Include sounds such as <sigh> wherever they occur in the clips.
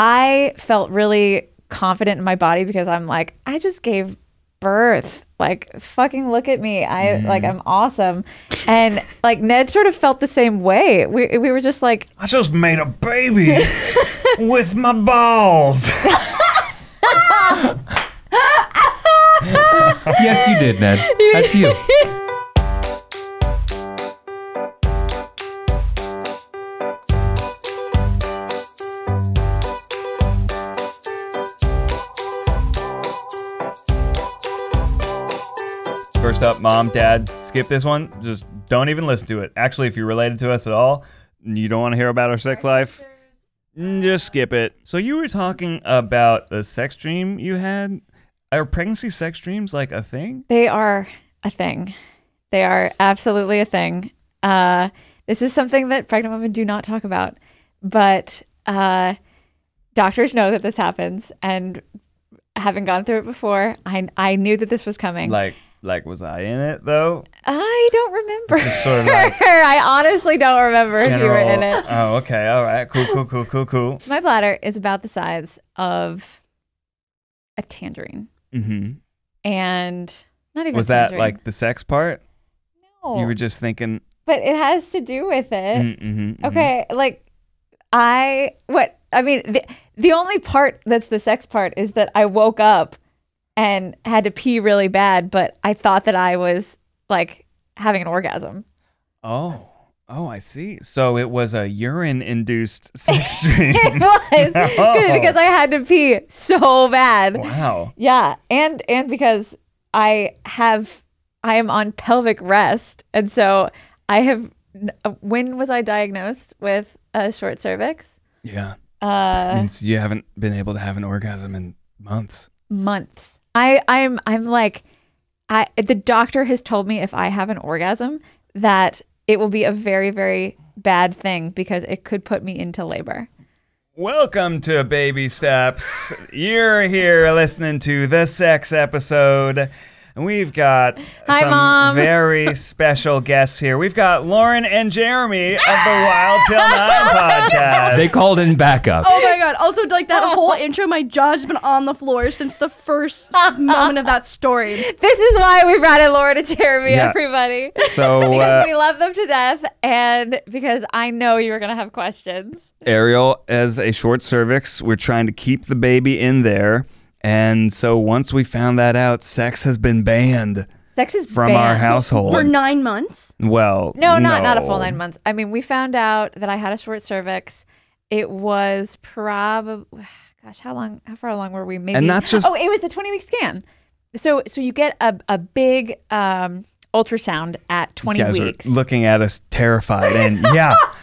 I felt really confident in my body because I'm like, I just gave birth. Like, fucking look at me. I mm-hmm. like, I'm awesome. And like, Ned sort of felt the same way. We, we were just like, I just made a baby <laughs> with my balls. <laughs> yes, you did, Ned. That's you. <laughs> First up, mom, dad, skip this one. Just don't even listen to it. Actually, if you're related to us at all, you don't want to hear about our sex life, mm, just skip it. So you were talking about the sex dream you had. Are pregnancy sex dreams like a thing? they are a thing. They are absolutely a thing. Uh, this is something that pregnant women do not talk about, but uh, doctors know that this happens. And having gone through it before, I, I knew that this was coming. Like, like was I in it though? I don't remember. Sort of <laughs> like I honestly don't remember if you were in it. Oh, okay, all right, cool, cool, cool, cool, cool. <laughs> My bladder is about the size of a tangerine, hmm and not even Was that like the sex part? no, You were just thinking. but it has to do with it. Mm-hmm, Okay, like I what I mean the the only part that's the sex part is that I woke up and had to pee really bad, but I thought that I was like having an orgasm. Oh, oh, I see. So it was a urine-induced <laughs> sex dream. it was <laughs> Oh. because I had to pee so bad. wow. Yeah, and and because I have I am on pelvic rest, and so I have. When was I diagnosed with a short cervix? Yeah. Uh, Means you haven't been able to have an orgasm in months. months. I I'm I'm like I the doctor has told me if I have an orgasm that it will be a very very bad thing because it could put me into labor. Welcome to Baby Steps. You're here listening to the sex episode. And we've got Hi, some Mom. very <laughs> special guests here. We've got Lauren and Jeremy of the Wild Till Nine <laughs> podcast. They called in backup. Oh my god. Also, like that whole intro, my jaw's been on the floor since the first <laughs> moment of that story. This is why we brought in Laura to Jeremy, Yeah. everybody. so Because uh, we love them to death, and because I know you were gonna have questions. Ariel has a short cervix. We're trying to keep the baby in there. And so once we found that out, sex has been banned Sex is from our household. For nine months. well, No, not not a full nine months. I mean, we found out that I had a short cervix. It was probably, gosh, how long? How far along were we? Maybe. And not just- Oh, it was the twenty week scan. So, so you get a a big um, ultrasound at twenty You guys weeks. are looking at us terrified. And yeah, <laughs>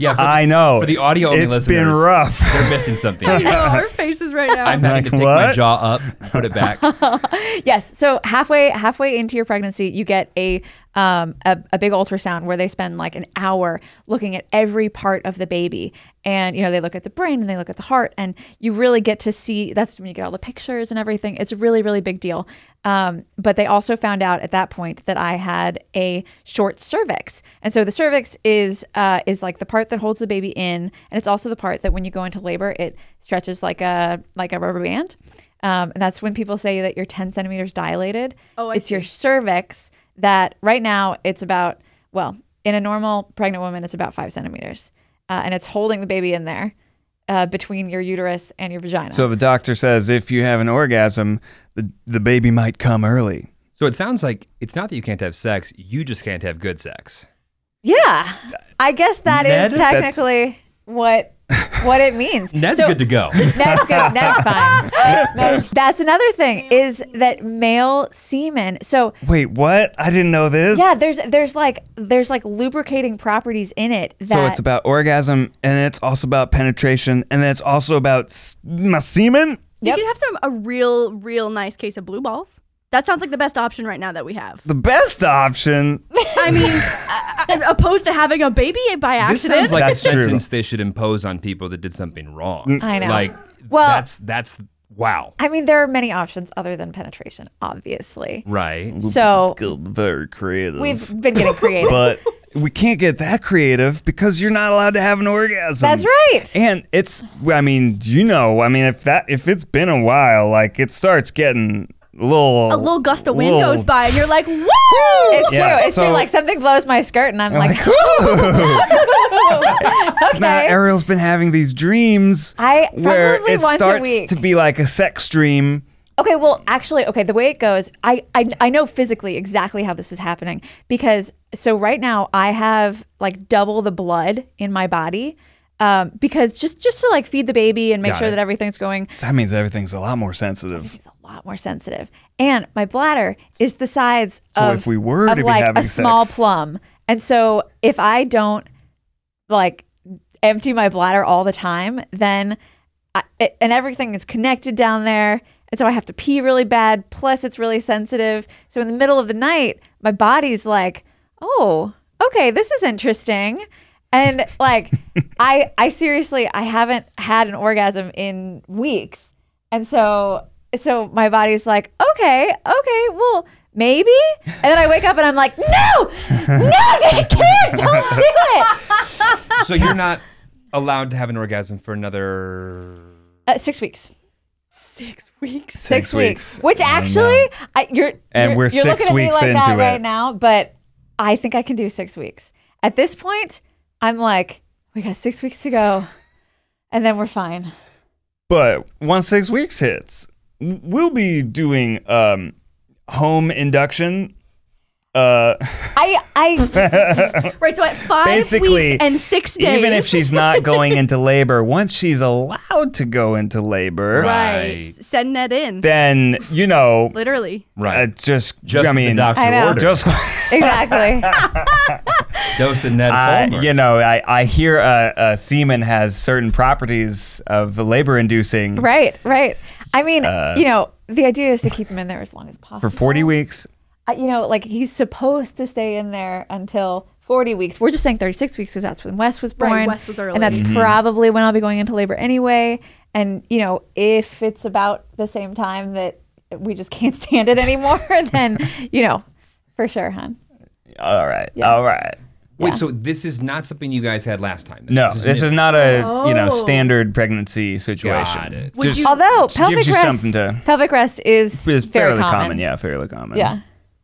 Yeah, for, I know. for the audio only It's listeners, been rough. They're missing something. I know our faces right now. I'm having Like to pick my jaw up, put it back. <laughs> yes. So halfway halfway into your pregnancy, you get a um a, a big ultrasound where they spend like an hour looking at every part of the baby, and you know they look at the brain and they look at the heart, and you really get to see. That's when you get all the pictures and everything. It's a really really big deal. Um, but they also found out at that point that I had a short cervix, and so the cervix is uh, is like the part that holds the baby in, and it's also the part that when you go into labor, it stretches like a like a rubber band. Um, and that's when people say that you're 10 centimeters dilated. Oh, I it's your cervix that right now it's about, well, in a normal pregnant woman, it's about five centimeters. Uh, and it's holding the baby in there uh, between your uterus and your vagina. So the doctor says if you have an orgasm, the, the baby might come early. So it sounds like it's not that you can't have sex, you just can't have good sex. yeah, I guess that is Ned? That's- technically what <laughs> what it means. <laughs> Ned's So- good to go. <laughs> Ned's good. Ned's fine. Ned- that's another thing is that male semen. So Wait, what? I didn't know this. Yeah, there's there's like there's like lubricating properties in it that so it's about orgasm, and it's also about penetration, and then it's also about s- my semen. Yep. You could have some a real, real nice case of blue balls. That sounds like the best option right now that we have. The best option. I mean, I- I- opposed to having a baby by accident. This accident. sounds like That's a true. sentence they should impose on people that did something wrong. Mm. I know. Like, Well- that's that's wow. I mean there are many options other than penetration, obviously. Right. So Very creative. we've been getting creative. <laughs> but we can't get that creative because you're not allowed to have an orgasm. That's right. And it's, I mean, you know, I mean, if that, if it's been a while, like it starts getting a little, A little gust of wind little- goes by, and you're like, <laughs> "Woo!" It's Yeah, true. It's so- true. Like something blows my skirt, and I'm, like, <laughs> Now okay. Ariel's been having these dreams I where it once a starts week. to be like a sex dream. Okay, well, actually, okay, the way it goes, I, I I know physically exactly how this is happening because so right now I have like double the blood in my body. Um, because just just to like feed the baby and make Got sure it. that everything's going That means everything's a lot more sensitive. it's a lot more sensitive. And my bladder is the size So of if we were of like a small sex- plum. And so if I don't like empty my bladder all the time, then I, it, and everything is connected down there. And so I have to pee really bad. Plus, it's really sensitive. So in the middle of the night, my body's like, "Oh, okay, this is interesting." And like, <laughs> I, I seriously, I haven't had an orgasm in weeks, and so, so my body's like, "Okay, okay, well." Maybe, and then I wake up and I'm like, no, no, <laughs> they can't, don't do it. so you're not allowed to have an orgasm for another. Uh, six weeks. Six weeks. six, Six weeks. weeks. Which I actually, I, you're And you're, we're you're six looking at me weeks like that into right now, but I think I can do six weeks. At this point, I'm like, we got six weeks to go, and then we're fine. But once six weeks hits, we'll be doing um, home induction. Uh, I I <laughs> Right. So at five Basically, weeks and six days. even if she's not <laughs> going into labor, once she's allowed to go into labor, Right. right, send that in. then you know, Literally. Right. uh, just Just I mean, the doctor I know. ordered. just <laughs> exactly. Dose and Ned I, you know, I I hear uh, uh, semen has certain properties of labor inducing right, right. I mean, Uh, you know, the idea is to keep him in there as long as possible. for forty weeks. You know, like he's supposed to stay in there until 40 weeks. We're just saying 36 weeks because that's when Wes was born. Right, Wes was early. And that's Mm-hmm. probably when I'll be going into labor anyway. And, you know, if it's about the same time that we just can't stand it anymore, <laughs> then, you know, for sure, hon. All right, Yeah. all right. Wait, Yeah. so this is not something you guys had last time? then? No, this is not a you know Oh. standard pregnancy situation. Got it. Just you- Although pelvic rest, to- pelvic rest is, it's very fairly common. Yeah, fairly common. Yeah.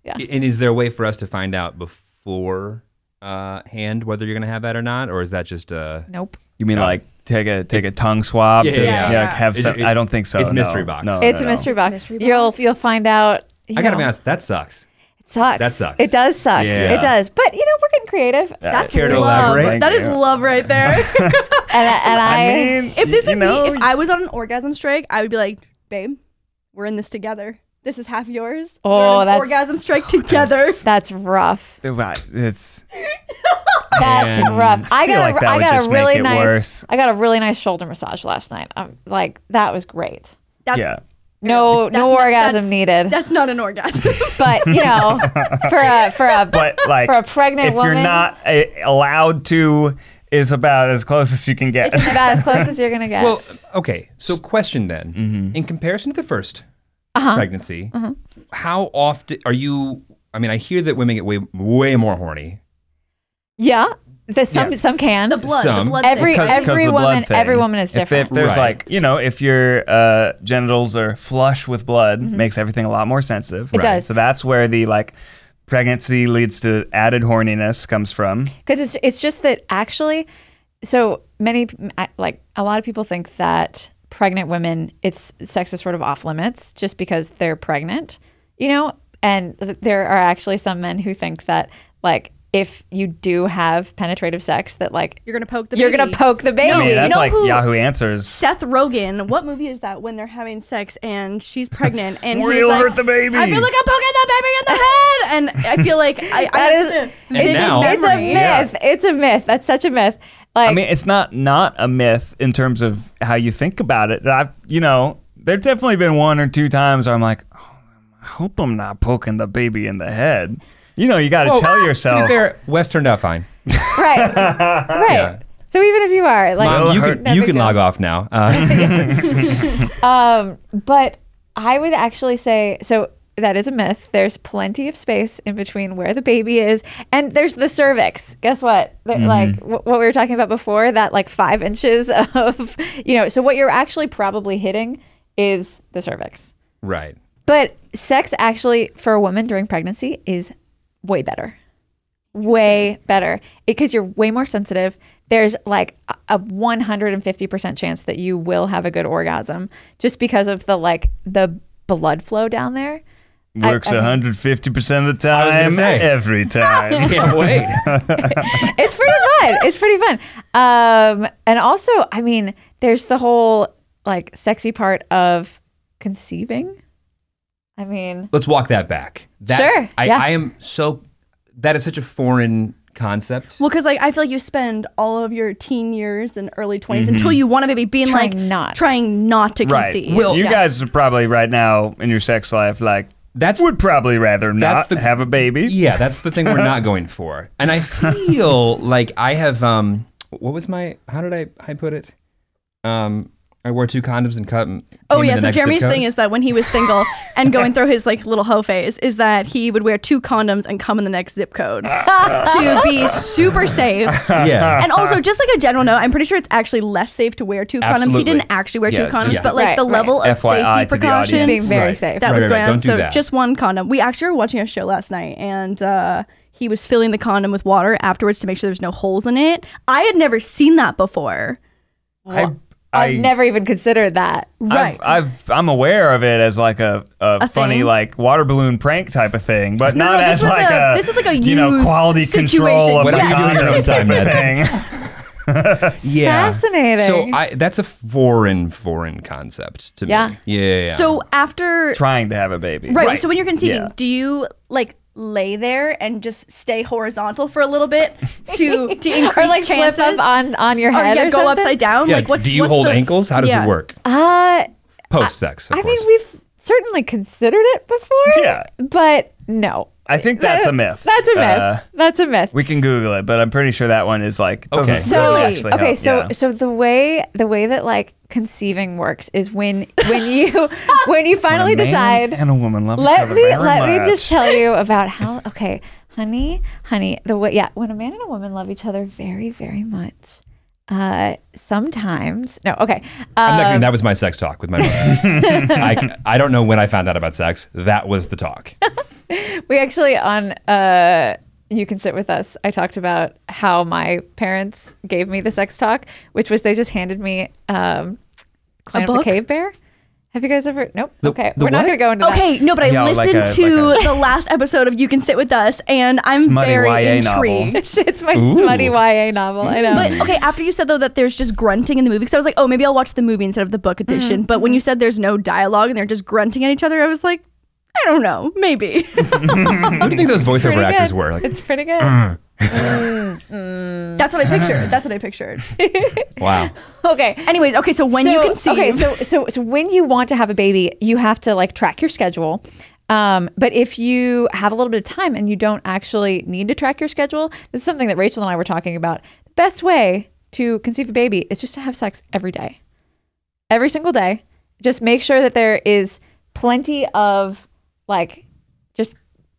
Yeah. And is there a way for us to find out before uh, hand whether you're going to have that or not, or is that just a Nope. You mean No. like take a take a tongue swab? Yeah, to, yeah, yeah. have some, it- I don't think so. it's no. mystery box. No, it's no, a no. mystery box. mystery You'll you'll find out. you I gotta know, be honest, that sucks. It sucks. That sucks. It does suck. Yeah. It does. But you know, we're getting creative. That's Care to love. elaborate? That is Thank you. love right there. <laughs> And, and I, I mean, if this you was know, me, if I was on an orgasm strike, I would be like, babe, we're in this together. This is half yours. Oh, we're on an that's- orgasm strike together. <laughs> that's rough. Right, it's <laughs> That's Man, rough. I I got like a, that I got a really nice worse. I got a really nice shoulder massage last night. Um, like that was great. That's, yeah. No That's no not- orgasm that's- needed. That's not an orgasm. <laughs> but you know, for a for a But like, for a pregnant if woman, you're not uh, allowed to, is about as close as you can get. it's about as close as you're gonna get. Well, okay. So, question then: Mm-hmm. in comparison to the 1st Uh-huh. pregnancy, how often are you? I mean, I hear that women get way way more horny. yeah, the, some Yeah. some can. the blood. Some. The blood Every- Because- because every the blood woman- thing. every woman is If- If, different. there's Right. like, you know, if your uh, genitals are flush with blood, makes everything a lot more sensitive. Mm-hmm. It does. So that's where the like pregnancy leads to added horniness comes from. because it's it's just that actually so many like a lot of people think that pregnant women it's sex is sort of off limits just because they're pregnant you know and th- there are actually some men who think that like if you do have penetrative sex that like You're gonna poke the you're baby. gonna poke the baby I mean, you that's know like who- Yahoo Answers. Seth Rogen. What movie is that when they're having sex and she's pregnant <laughs> and Or he's you'll like, hurt the baby. I feel like I'm poking the baby in the head, and I feel like I, I That have is- such a And vivid now- it's a memory. Yeah. myth it's a myth that's such a myth like I mean, it's not not a myth in terms of how you think about it. That I've, you know, there's definitely been one or two times where I'm like, oh, I hope I'm not poking the baby in the head. You know, you got to Well, tell To yourself. be fair, Wes turned out fine. right <laughs> right Yeah. so even if you are like Mom, you hurt- can you can log off now. <laughs> Uh, <laughs> Um, but I would actually say so. That is a myth. There's plenty of space in between where the baby is, and there's the cervix. Guess what? Mm-hmm. Like wh- what we were talking about before, that like five inches <laughs> of, you know. So what you're actually probably hitting is the cervix. Right. But sex actually for a woman during pregnancy is way better. Way better because you're way more sensitive. There's like a- a 150% chance that you will have a good orgasm just because of the like the blood flow down there. I- Works I mean- 150 percent of the I was gonna time, say. every <laughs> time. Can't wait. <laughs> It's pretty fun. It's pretty fun. Um, and also, I mean, there's the whole like sexy part of conceiving. I mean, Let's walk that back. That's, Sure, I, yeah. I am so. That is such a foreign concept. Well, because like I feel like you spend all of your teen years and early 20s until you want a baby, being Trying like not. trying not to Right. conceive. Well, you Yeah. guys are probably right now in your sex life like That's would probably rather not the- have a baby. Yeah, that's the thing we're not <laughs> going for. And I feel like I have um what was my how did I I put it? Um I wore two condoms and cut. Oh yeah, so Jeremy's thing is that when he was single <laughs> and going through his like little hoe phase, is that he would wear two condoms and come in the next zip code <laughs> to be super safe. yeah. And also, just like a general note, I'm pretty sure it's actually less safe to wear two condoms. Absolutely. He didn't actually wear Yeah, two condoms, just- but like Right, the right. level of FYI safety to the audience. precautions being very Right. safe. that Right, was right, going right. on. So that. just one condom. We actually were watching a show last night, and uh, he was filling the condom with water afterwards to make sure there's no holes in it. I had never seen that before. I, I've never even considered that. Right. I've, I've I'm aware of it as like a, a, A funny thing? like water balloon prank type of thing, but No, not no, as like a- a, this was like a you know used quality control situation. of What <laughs> the are you doing in your own time, type of <laughs> thing. yeah. Fascinating. So I that's a foreign foreign concept to Yeah. me. Yeah. yeah, yeah. So after Trying to have a baby. Right. Right. So when you're conceiving, Yeah. do you like lay there and just stay horizontal for a little bit <laughs> to to increase or like chances? flip up on on your or head yeah, or go something? upside down. yeah, like what's do you what's hold the- ankles? How does Yeah. it work? Uh, Post sex, of I course. mean, we've certainly considered it before. Yeah. But no. I think that's a <laughs> myth. That's a myth. Uh, that's a myth. We can Google it, but I'm pretty sure that one is like doesn't Okay. so really actually okay, help, so yeah. so the way the way that like conceiving works is when when you <laughs> when you finally When a man decide and a woman love each let other me very let me just tell you <laughs> about how okay honey honey the way yeah when a man and a woman love each other very very much uh sometimes no okay I'm not kidding. um, That was my sex talk with my mother. <laughs> I, I don't know when I found out about sex. That was the talk. <laughs> we actually on uh you can sit with us i talked about how my parents gave me the sex talk which was they just handed me um Clan of the cave bear have you guys ever nope The- okay the we're not what? gonna go into that Okay, no, but I Yeah, like listened a- to like a- the last episode of You Can Sit With Us, and I'm Smutty very YA novel. intrigued. it's, <laughs> it's my Ooh. smutty YA novel. I know. But okay, after you said though that there's just grunting in the movie, because I was like, oh, maybe I'll watch the movie instead of the book edition. Mm-hmm. But when you said there's no dialogue and they're just grunting at each other, I was like, I don't know, maybe. <laughs> What do you think those voiceover Pretty actors good. were? Like, it's pretty good. That's what I pictured. That's what I pictured. <laughs> wow. okay. Anyways, okay, so when so, you conceive, Okay, so so so when you want to have a baby, you have to like track your schedule. Um, but if you have a little bit of time and you don't actually need to track your schedule, this is something that Rachel and I were talking about. The best way to conceive a baby is just to have sex every day, every single day. Just make sure that there is plenty of like just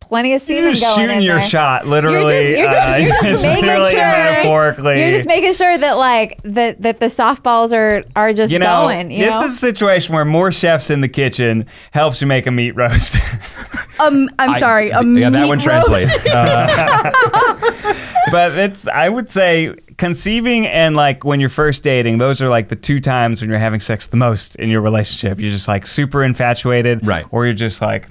plenty of semen You're just going shooting in your there. shot, literally. You're just, uh, you're just, <laughs> you're just making literally sure. metaphorically. You're just making sure that like that that the softballs are are just you know, going. You this know? is a situation where more chefs in the kitchen helps you make a meat roast. <laughs> um, I'm I- sorry, a yeah, that meat one roast. translates. Uh, <laughs> but it's I would say conceiving and like when you're first dating, those are like the two times when you're having sex the most in your relationship. You're just like super infatuated, Right. Or you're just like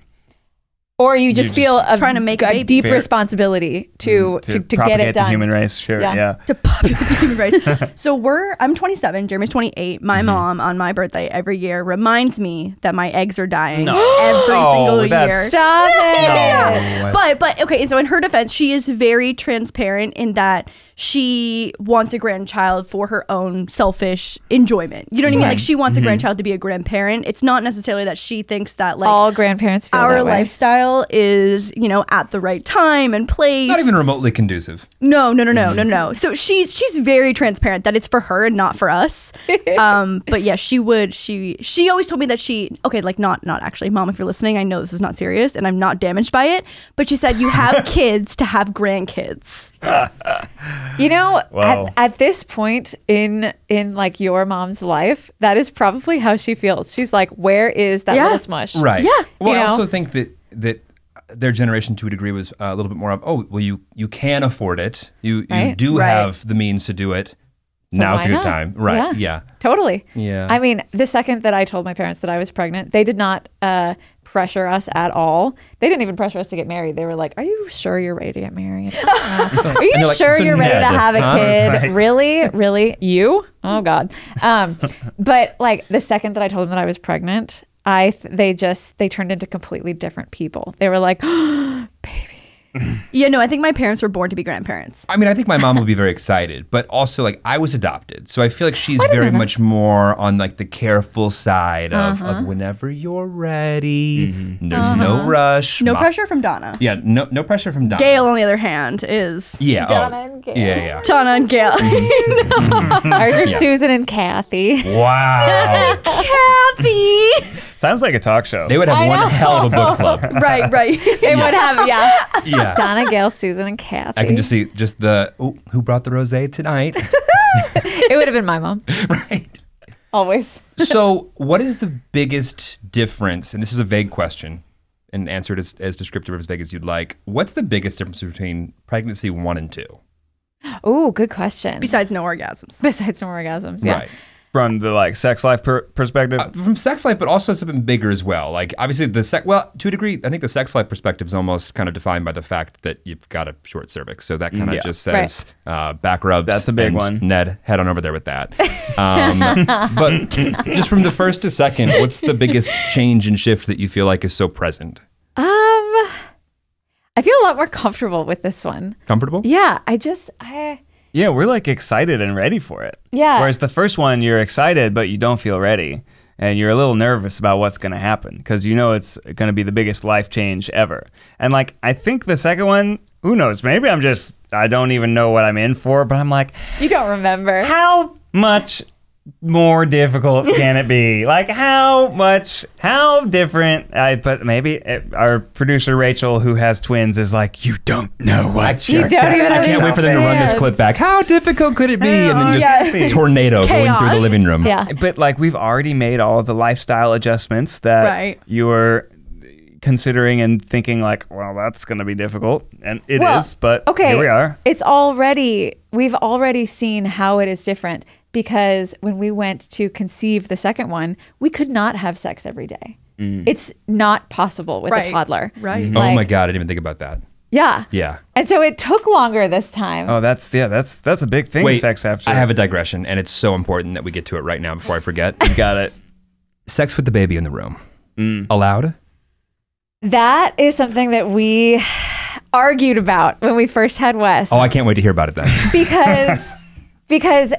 or you just just feel a, trying to make a a deep Fair. responsibility to to, to, get it done. the human race. Sure, Yeah. yeah. to populate the human race. <laughs> so we're I'm 27, Jeremy's 28. My Mm-hmm. mom on my birthday every year reminds me that my eggs are dying No. every single Oh, that's- year. <laughs> Stop it. No. But but okay, so in her defense, she is very transparent in that she wants a grandchild for her own selfish enjoyment. You know what I mean? Like she wants Mm-hmm. a grandchild to be a grandparent. It's not necessarily that she thinks that like All grandparents feel our that way. lifestyle Is, you know, at the right time and place. Not even remotely conducive. No, no, no, no, no, no. So she's she's very transparent that it's for her and not for us. <laughs> Um, but yeah, she would. She she always told me that she okay, like not not actually, mom. If you're listening, I know this is not serious and I'm not damaged by it. But she said you have <laughs> kids to have grandkids. <laughs> You know, Wow. at, at this point in in like your mom's life, that is probably how she feels. She's like, "Where is that Yeah. little smush?" Right. Yeah. Well, You I know? also think that that their generation, to a degree, was uh, a little bit more of, oh, well, you you can afford it. You you do Right. have the means to do it. So Now's a good not? time. Right. Yeah. Totally. Yeah. I mean, the second that I told my parents that I was pregnant, they did not uh, pressure us at all. They didn't even pressure us to get married. They were like, "Are you sure you're ready to get married? <laughs> Are you like, sure "So you're ready to have a huh?" kid? <laughs> Right. Really, <laughs> really, you? Oh God." Um, but like the second that I told them that I was pregnant, I th- they just they turned into completely different people. They were like, <gasps> baby. <laughs> Yeah, no, I think my parents were born to be grandparents. I mean, I think my mom would be very excited, but also like I was adopted, so I feel like she's very much more on like the careful side of, Uh-huh. of whenever you're ready. Mm-hmm. There's no uh-huh. rush. No Ma- pressure from Donna. Yeah. No no pressure from Donna. Gail, on the other hand, is Yeah. Oh, Donna oh, and Gail. Yeah. Yeah. Donna and Gail. Mm-hmm. Mm-hmm. "Ours are Yeah. Susan and Kathy." Wow. <laughs> Susan and Kathy. <laughs> Sounds like a talk show. They would have I one know. hell of a book club. <laughs> right, right. <laughs> It would have, yeah, yeah. Donna, Gail, Susan, and Kathy. I can just see just the oh, who brought the rosé tonight, <laughs> it would have been my mom. right? Always. So, what is the biggest difference? And this is a vague question, and answer it as, as descriptive or as vague as you'd like. What's the biggest difference between pregnancy one and two? Oh, good question. Besides no orgasms. Besides no orgasms, yeah. Right. From the like sex life per- perspective. From sex life, but also something bigger as well. Like obviously the sex. Well, to a degree, I think the sex life perspective is almost kind of defined by the fact that you've got a short cervix. So that kind of Yeah. just says uh, back rubs. That's a big and one. Ned, head on over there with that. Um, <laughs> but just from the first to second, what's the biggest change and shift that you feel like is so present? Um, I feel a lot more comfortable with this one. Comfortable? Yeah, I just, I, yeah, we're like excited and ready for it. Yeah. Whereas the first one, you're excited, but you don't feel ready. And you're a little nervous about what's going to happen because you know it's going to be the biggest life change ever. And like, I think the second one, who knows? Maybe I'm just, I don't even know what I'm in for, but I'm like, you don't remember. how much more difficult can it be? <laughs> Like how much, how different? I, but maybe it, our producer Rachel, who has twins, is like, you don't know what You you're don't even I can't wait for them to run this clip back. How difficult could it be? And then just Yeah. tornado going through the living room. Yeah. But like we've already made all of the lifestyle adjustments that Right. you were considering and thinking like, well, that's going to be difficult, and it is. Well, But okay, here we are. It's already, we've already seen how it is different because when we went to conceive the second one, we could not have sex every day. It's not possible with Right. a toddler. Right. Oh Like- my god, I didn't even think about that. Yeah. Yeah. And so it took longer this time. Oh, that's yeah, that's that's a big thing. Wait, sex after. I have a digression, and it's so important that we get to it right now before I forget. You got it. <laughs> Sex with the baby in the room. Mm. Allowed? That is something that we argued about when we first had Wes. Oh, I can't wait to hear about it then. because <laughs> because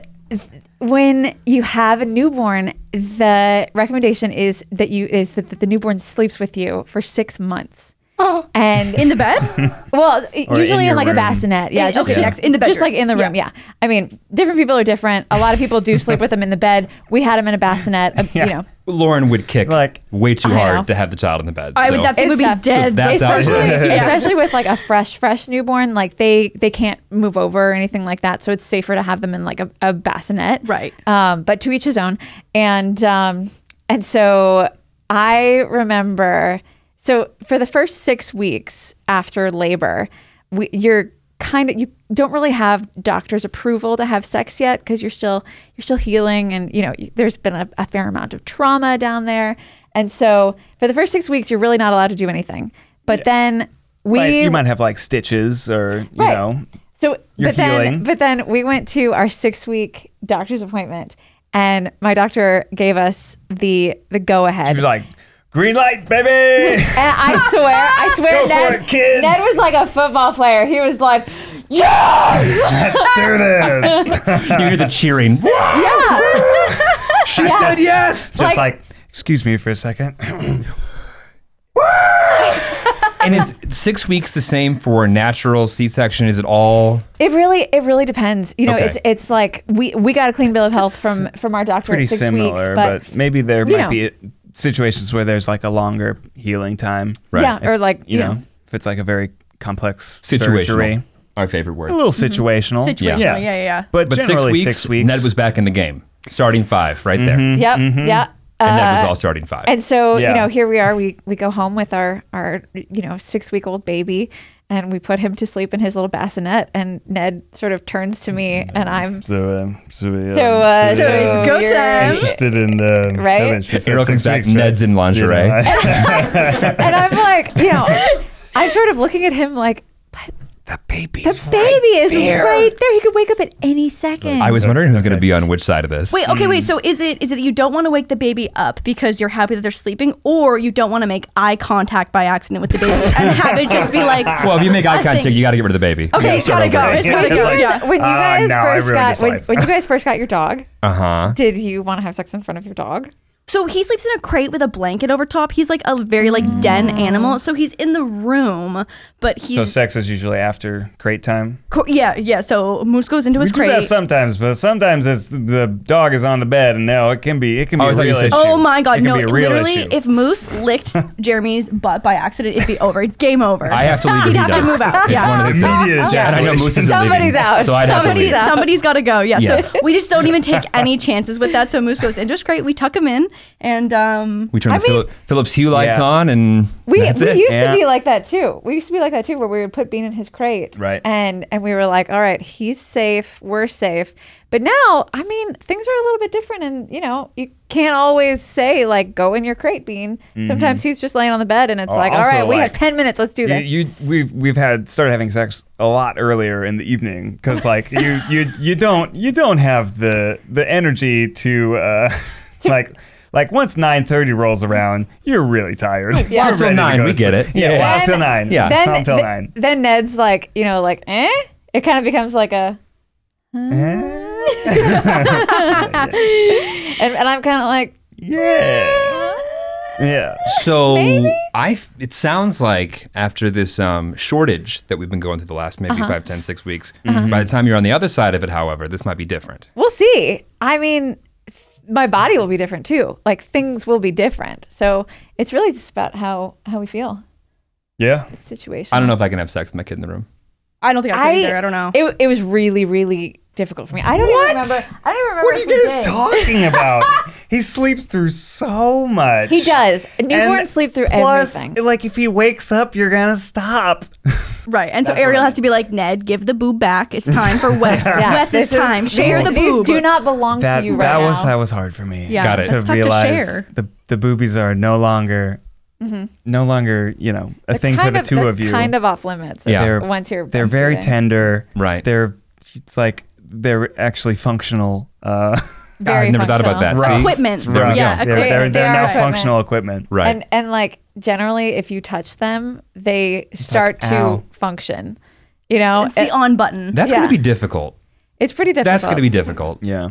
when you have a newborn, the recommendation is that you is that the newborn sleeps with you for six months. And In the bed? <laughs> well, usually in in, your like a bassinet. Yeah, In- just, okay, just in the just like in the room. Yeah. I mean, different people are different. A lot of people do <laughs> sleep with them in the bed. We had them in a bassinet. uh, Yeah. You know, Lauren would kick Like- way too I know. hard to have the child in the bed. I would that thing would be tough. dead. that's especially especially with like a fresh fresh newborn like they they can't move over or anything like that so it's safer to have them in like a, a bassinet Right. um but to each his own and um and so i remember so for the first six weeks after labor we, you're kind of you don't really have doctor's approval to have sex yet because you're still you're still healing and you know y- there's been a, a fair amount of trauma down there and so for the first six weeks you're really not allowed to do anything but then we Like, you might have like stitches or you Right. know. so You're but then healing. but then we went to our six week doctor's appointment and my doctor gave us the the go ahead You're like, green light, baby. <laughs> and I swear, I swear, Go for it, kids. Ned was like a football player. He was like, yes, Let's do this. you hear the cheering. yeah, she said yes. Just Like- like, excuse me for a second. <clears throat> <laughs> and is six weeks the same for natural C-section? Is it all? It really, it really depends. You know, Okay. it's it's like we we got a clean bill of health from from our doctor Pretty at six similar, weeks, but, maybe there might know. be situations where there's like a longer healing time. Right. yeah, or like You, know, if it's like a very complex Situational. surgery. Our favorite word. A little mm-hmm. situational. Situational. Yeah, yeah, yeah. But, But six weeks, six weeks. Ned was back in the game, starting five right there, mm-hmm. Mm-hmm. and Yep, yeah. Ned was Uh, all starting five. And so, Yeah. you know, here we are. We we go home with our our you know six week old baby, and we put him to sleep in his little bassinet. And Ned sort of turns to me, and I'm So, um, so, um, so uh, so, So it's go time. interested in the Right? having- she said Ariel six comes back, right? Ned's in lingerie. <laughs> You know, I- <laughs> and I'm like, you know, I'm sort of looking at him like, but the baby's the baby is right there. He could wake up at any second. I was wondering who's going to be on which side of this. Wait, okay, wait. So is it is it that you don't want to wake the baby up because you're happy that they're sleeping, or you don't want to make eye contact by accident with the baby <laughs> and have it just be like, Well, if you make eye contact, think- you got to get rid of the baby. okay, gotta go. It's gotta go. Yeah. when you Uh, guys no, first got when, when you guys first got your dog, Uh huh. did you want to have sex in front of your dog? So he sleeps in a crate with a blanket over top. He's like a very like den mm. animal. So he's in the room, but he's So sex is usually after crate time. co- yeah, yeah. So Moose goes into We his do that crate. sometimes, but sometimes it's the dog is on the bed, and now it can be it can be Oh, I a thought you real issue. Oh my god, it can no! be a real Literally, issue. if Moose licked <laughs> Jeremy's butt by accident, it'd be over. Game over. I have to leave. He'd he have to move out. It's Yeah. one of the two. And I know Moose isn't Somebody's leaving, out. so I'd have to leave. out. Somebody's got to go. Yeah. <laughs> Yeah. So we just don't even take any chances with that. So Moose goes into his crate. We tuck him in, and um, We turn I the mean- Philip, Philips Hue lights Yeah. on, and We, that's we it. used to be like that too. We used to be like that too, where we would put Bean in his crate, Right. And and we were like, all right, he's safe, we're safe. But now, I mean, things are a little bit different, and you know, you can't always say like, go in your crate, Bean. Sometimes he's just laying on the bed, and it's Oh, like, "All right, also, right, we have ten minutes, let's do you, this. you we've we've had started having sex a lot earlier in the evening because like you you you don't you don't have the the energy to uh <laughs> like like once 9:30 rolls around you're really tired Yeah. <laughs> You're Until ready to nine, go we to get sleep. it. yeah, Yeah. well, Then- until nine Yeah. then, until th- nine then Ned's like, you know, like, eh? It kind of becomes like a, <laughs> and, and I'm kind of like, yeah yeah So I, f- it sounds like after this um, shortage that we've been going through the last maybe five, ten, six weeks. By the time you're on the other side of it, however, this might be different. we'll see. I mean, th- my body will be different too. Like things will be different. So it's really just about how how we feel. yeah situation. I don't know if I can have sex with my kid in the room. I don't think I can either. I don't know. It, it was really really difficult for me. I don't even remember. I don't even remember. what are you if guys did. talking about <laughs> he sleeps through so much He does. Newborns And sleep through plus, everything. like if he wakes up you're gonna stop <laughs> right. And so Ariel has to be like, Ned, give the boob back. It's time for <laughs> Wes. Yeah, Wes's this is- time. Share the these boob. do not belong that to you right that now. was that was hard for me. Yeah, Got it. That's to tough realize to share. the the boobies are no longer mm-hmm. no longer you know a They're thing for kind the of- 2 they're of you. Kind of off limits. Yeah. They're- once you're they're very you're tender. Right. They're it's like they're actually functional. Uh, <laughs> Very I never thought about functional. that. See? Equipment. There we yeah, go. they're equipment. they're, They they're are now equipment. functional equipment. Right. And and like generally, if you touch them, they start to ow. function. You know, It's the on button. That's Yeah. going to be difficult. it's pretty difficult. That's going to be difficult. Yeah,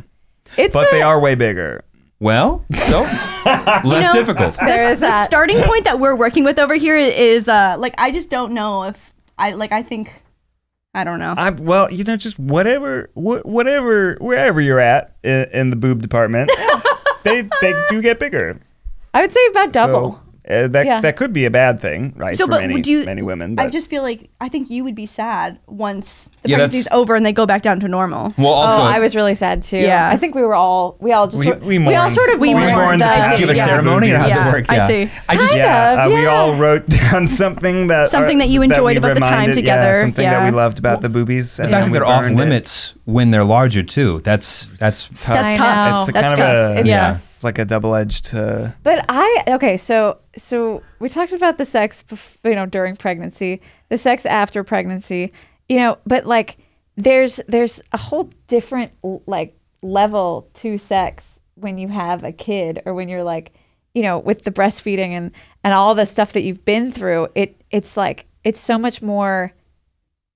It's but a- they are way bigger. Well, so <laughs> less know, difficult. the, There is the that. starting point that we're working with over here is uh like I just don't know if I like I think I don't know. I well, you know, just whatever, wh- whatever, wherever you're at in, in the boob department, <laughs> they they do get bigger. I would say about double. So, uh, that Yeah. that could be a bad thing, right? So, for but many do you- many women. I just feel like I think you would be sad once the Yeah, pregnancy's over and they go back down to normal. Well, also, oh, I was really sad too. Yeah. I think we were all we all just We- sort- we we all mourned. sort of We mourned. mourned uh, the do you have a Yeah. ceremony or how's Yeah, it work? I see. I just yeah, of, uh, we all wrote <laughs> down something that <laughs> Something that you enjoyed we about the time together, Yeah, something yeah. that we loved about the boobies. the fact that they're off limits when they're larger too. That's that's Tough. That's tough. It's That's kind of a yeah. It's like a double-edged. Uh, But I okay, so so we talked about the sex, bef- you know, during pregnancy, the sex after pregnancy, you know, but like there's there's a whole different like level to sex when you have a kid or when you're like, you know, with the breastfeeding and and all the stuff that you've been through. It it's like it's so much more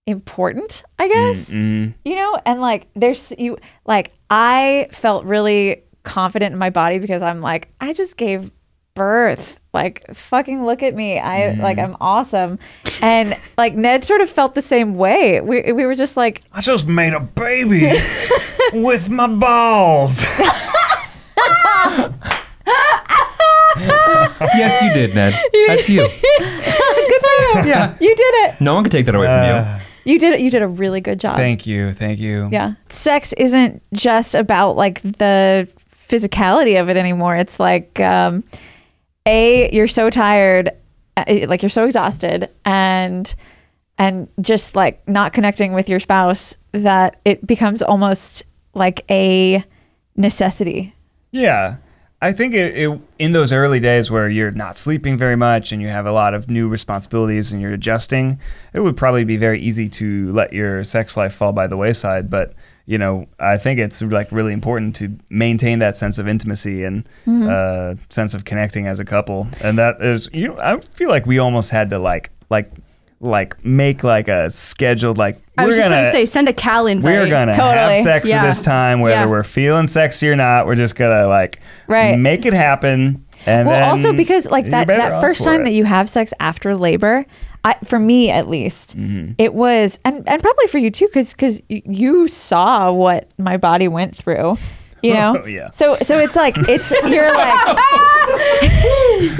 important, I guess mm, you know and like there's you like i felt really confident in my body because i'm like i just gave birth. Like fucking look at me. I like Mm-hmm. I'm awesome. And like Ned sort of felt the same way. We we were just like I just made a baby <laughs> with my balls. yes, you did, Ned. That's you. <laughs> good for you. Yeah. You did it. No one can take that away from you. Uh, You did it. You did a really good job. thank you, thank you. Yeah. Sex isn't just about like the physicality of it anymore. It's like, um, A, you're so tired, uh, like you're so exhausted and, and just like not connecting with your spouse that it becomes almost like a necessity. Yeah. I think it, it, in those early days where you're not sleeping very much and you have a lot of new responsibilities and you're adjusting, it would probably be very easy to let your sex life fall by the wayside. But you know, I think it's like really important to maintain that sense of intimacy and uh, sense of connecting as a couple. And that is, you know, I feel like we almost had to like like like make like a scheduled like I was we're just gonna gonna say send a cal invite. we're gonna Totally. have sex Yeah. at this time, whether Yeah. we're feeling sexy or not. We're just gonna like Right. make it happen. And well, then also because like that that first time it. that you have sex after labor, I, for me at least, Mm-hmm. it was, and, and probably for you too, because because you saw what my body went through, you <laughs> know. Oh, yeah. So so it's like it's <laughs> you're like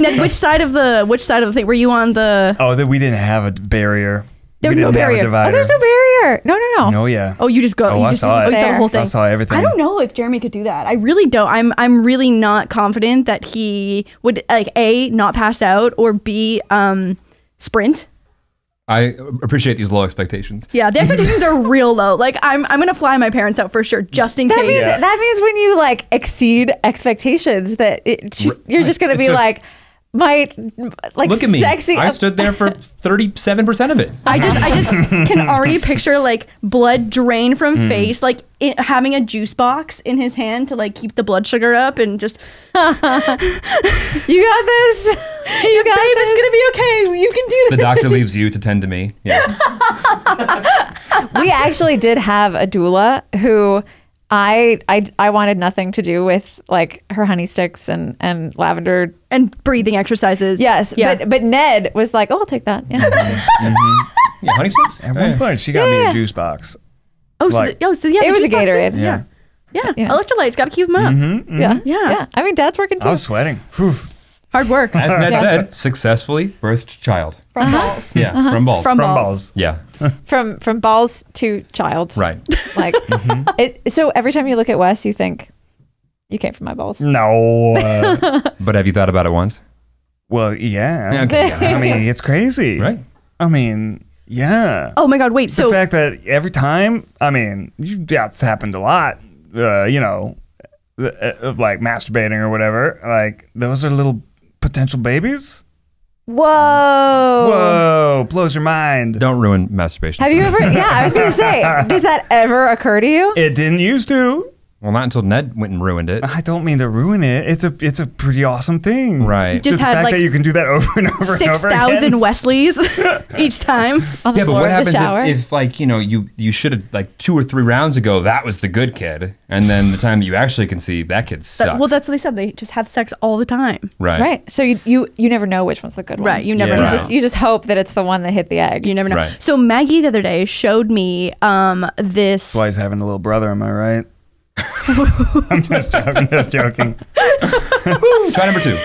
Ned, which side of the which side of the thing were you on the? oh, that we didn't have a barrier. There we was no didn't have a barrier. Oh, oh, there's no barrier. No no no. No, yeah. Oh, you just go. Oh, you I just, saw you it. just saw the whole thing. I saw everything. I don't know if Jeremy could do that. I really don't. I'm I'm really not confident that he would like a not pass out or b um sprint. I appreciate these low expectations. Yeah, the expectations are real low. Like I'm I'm gonna fly my parents out for sure, just in That case. means Yeah. that means when you like exceed expectations that it, you're just gonna It's be just- like my like Look at me. sexy. I stood there for <laughs> 37% of it. I just I just <laughs> can already picture like blood drain from Hmm. face, like it, having a juice box in his hand to like keep the blood sugar up and just <laughs> you got this. You got babe, this. it's gonna be okay. You can do The doctor leaves you to tend to me. Yeah. we actually did have a doula who I, I I wanted nothing to do with like her honey sticks and and lavender. And breathing exercises. Yes, Yeah. but but Ned was like, "Oh, I'll take that." Yeah. <laughs> Mm-hmm. Yeah, honey sticks? At one point, she got me Yeah. a juice box. oh, so like- the, oh, so yeah, It the was a juice boxes? Gatorade. Yeah. Yeah. Yeah. Electrolytes, gotta keep them up. Mm-hmm, mm-hmm. yeah, Yeah. yeah. I mean, Dad's working too. I was sweating. Whew. Hard work. As Ned Yeah. said, successfully birthed child. From uh-huh. balls. Yeah, uh-huh. from balls. From From balls. balls. yeah, <laughs> from from balls to child. right. Like <laughs> it. So every time you look at Wes, you think you came from my balls. No. uh, <laughs> But have you thought about it once? well, yeah. Yeah, okay. I mean, it's crazy. Right. I mean, yeah. Oh my god, wait. the So the fact that every time, I mean, you, that's happened a lot. Uh, you know, uh, of like masturbating or whatever. Like those are little potential babies. Whoa. Whoa, blows your mind. Don't ruin masturbation. Have you ever? Yeah, I was gonna say, <laughs> does that ever occur to you? It didn't used to. Well, not until Ned went and ruined it. I don't mean to ruin it. It's a it's a pretty awesome thing. Right. Just the had, fact like, that you can do that <laughs> over and over and six over thousand. Wesleys <laughs> each time. On the yeah, but what of happens if, if, like, you know, you you should have like two or three rounds ago that was the good kid, and then the time that you actually conceive, that kid sucks. That- well, that's what they said. They just have sex all the time. right. right. So you, you you never know which one's the good one. Right, you never Yeah. You know. just you just hope that it's the one that hit the egg. You never know. Right. So Maggie the other day showed me um this. That's why he's having a little brother. Am I right? I'm just joking. I'm just joking. Try number two.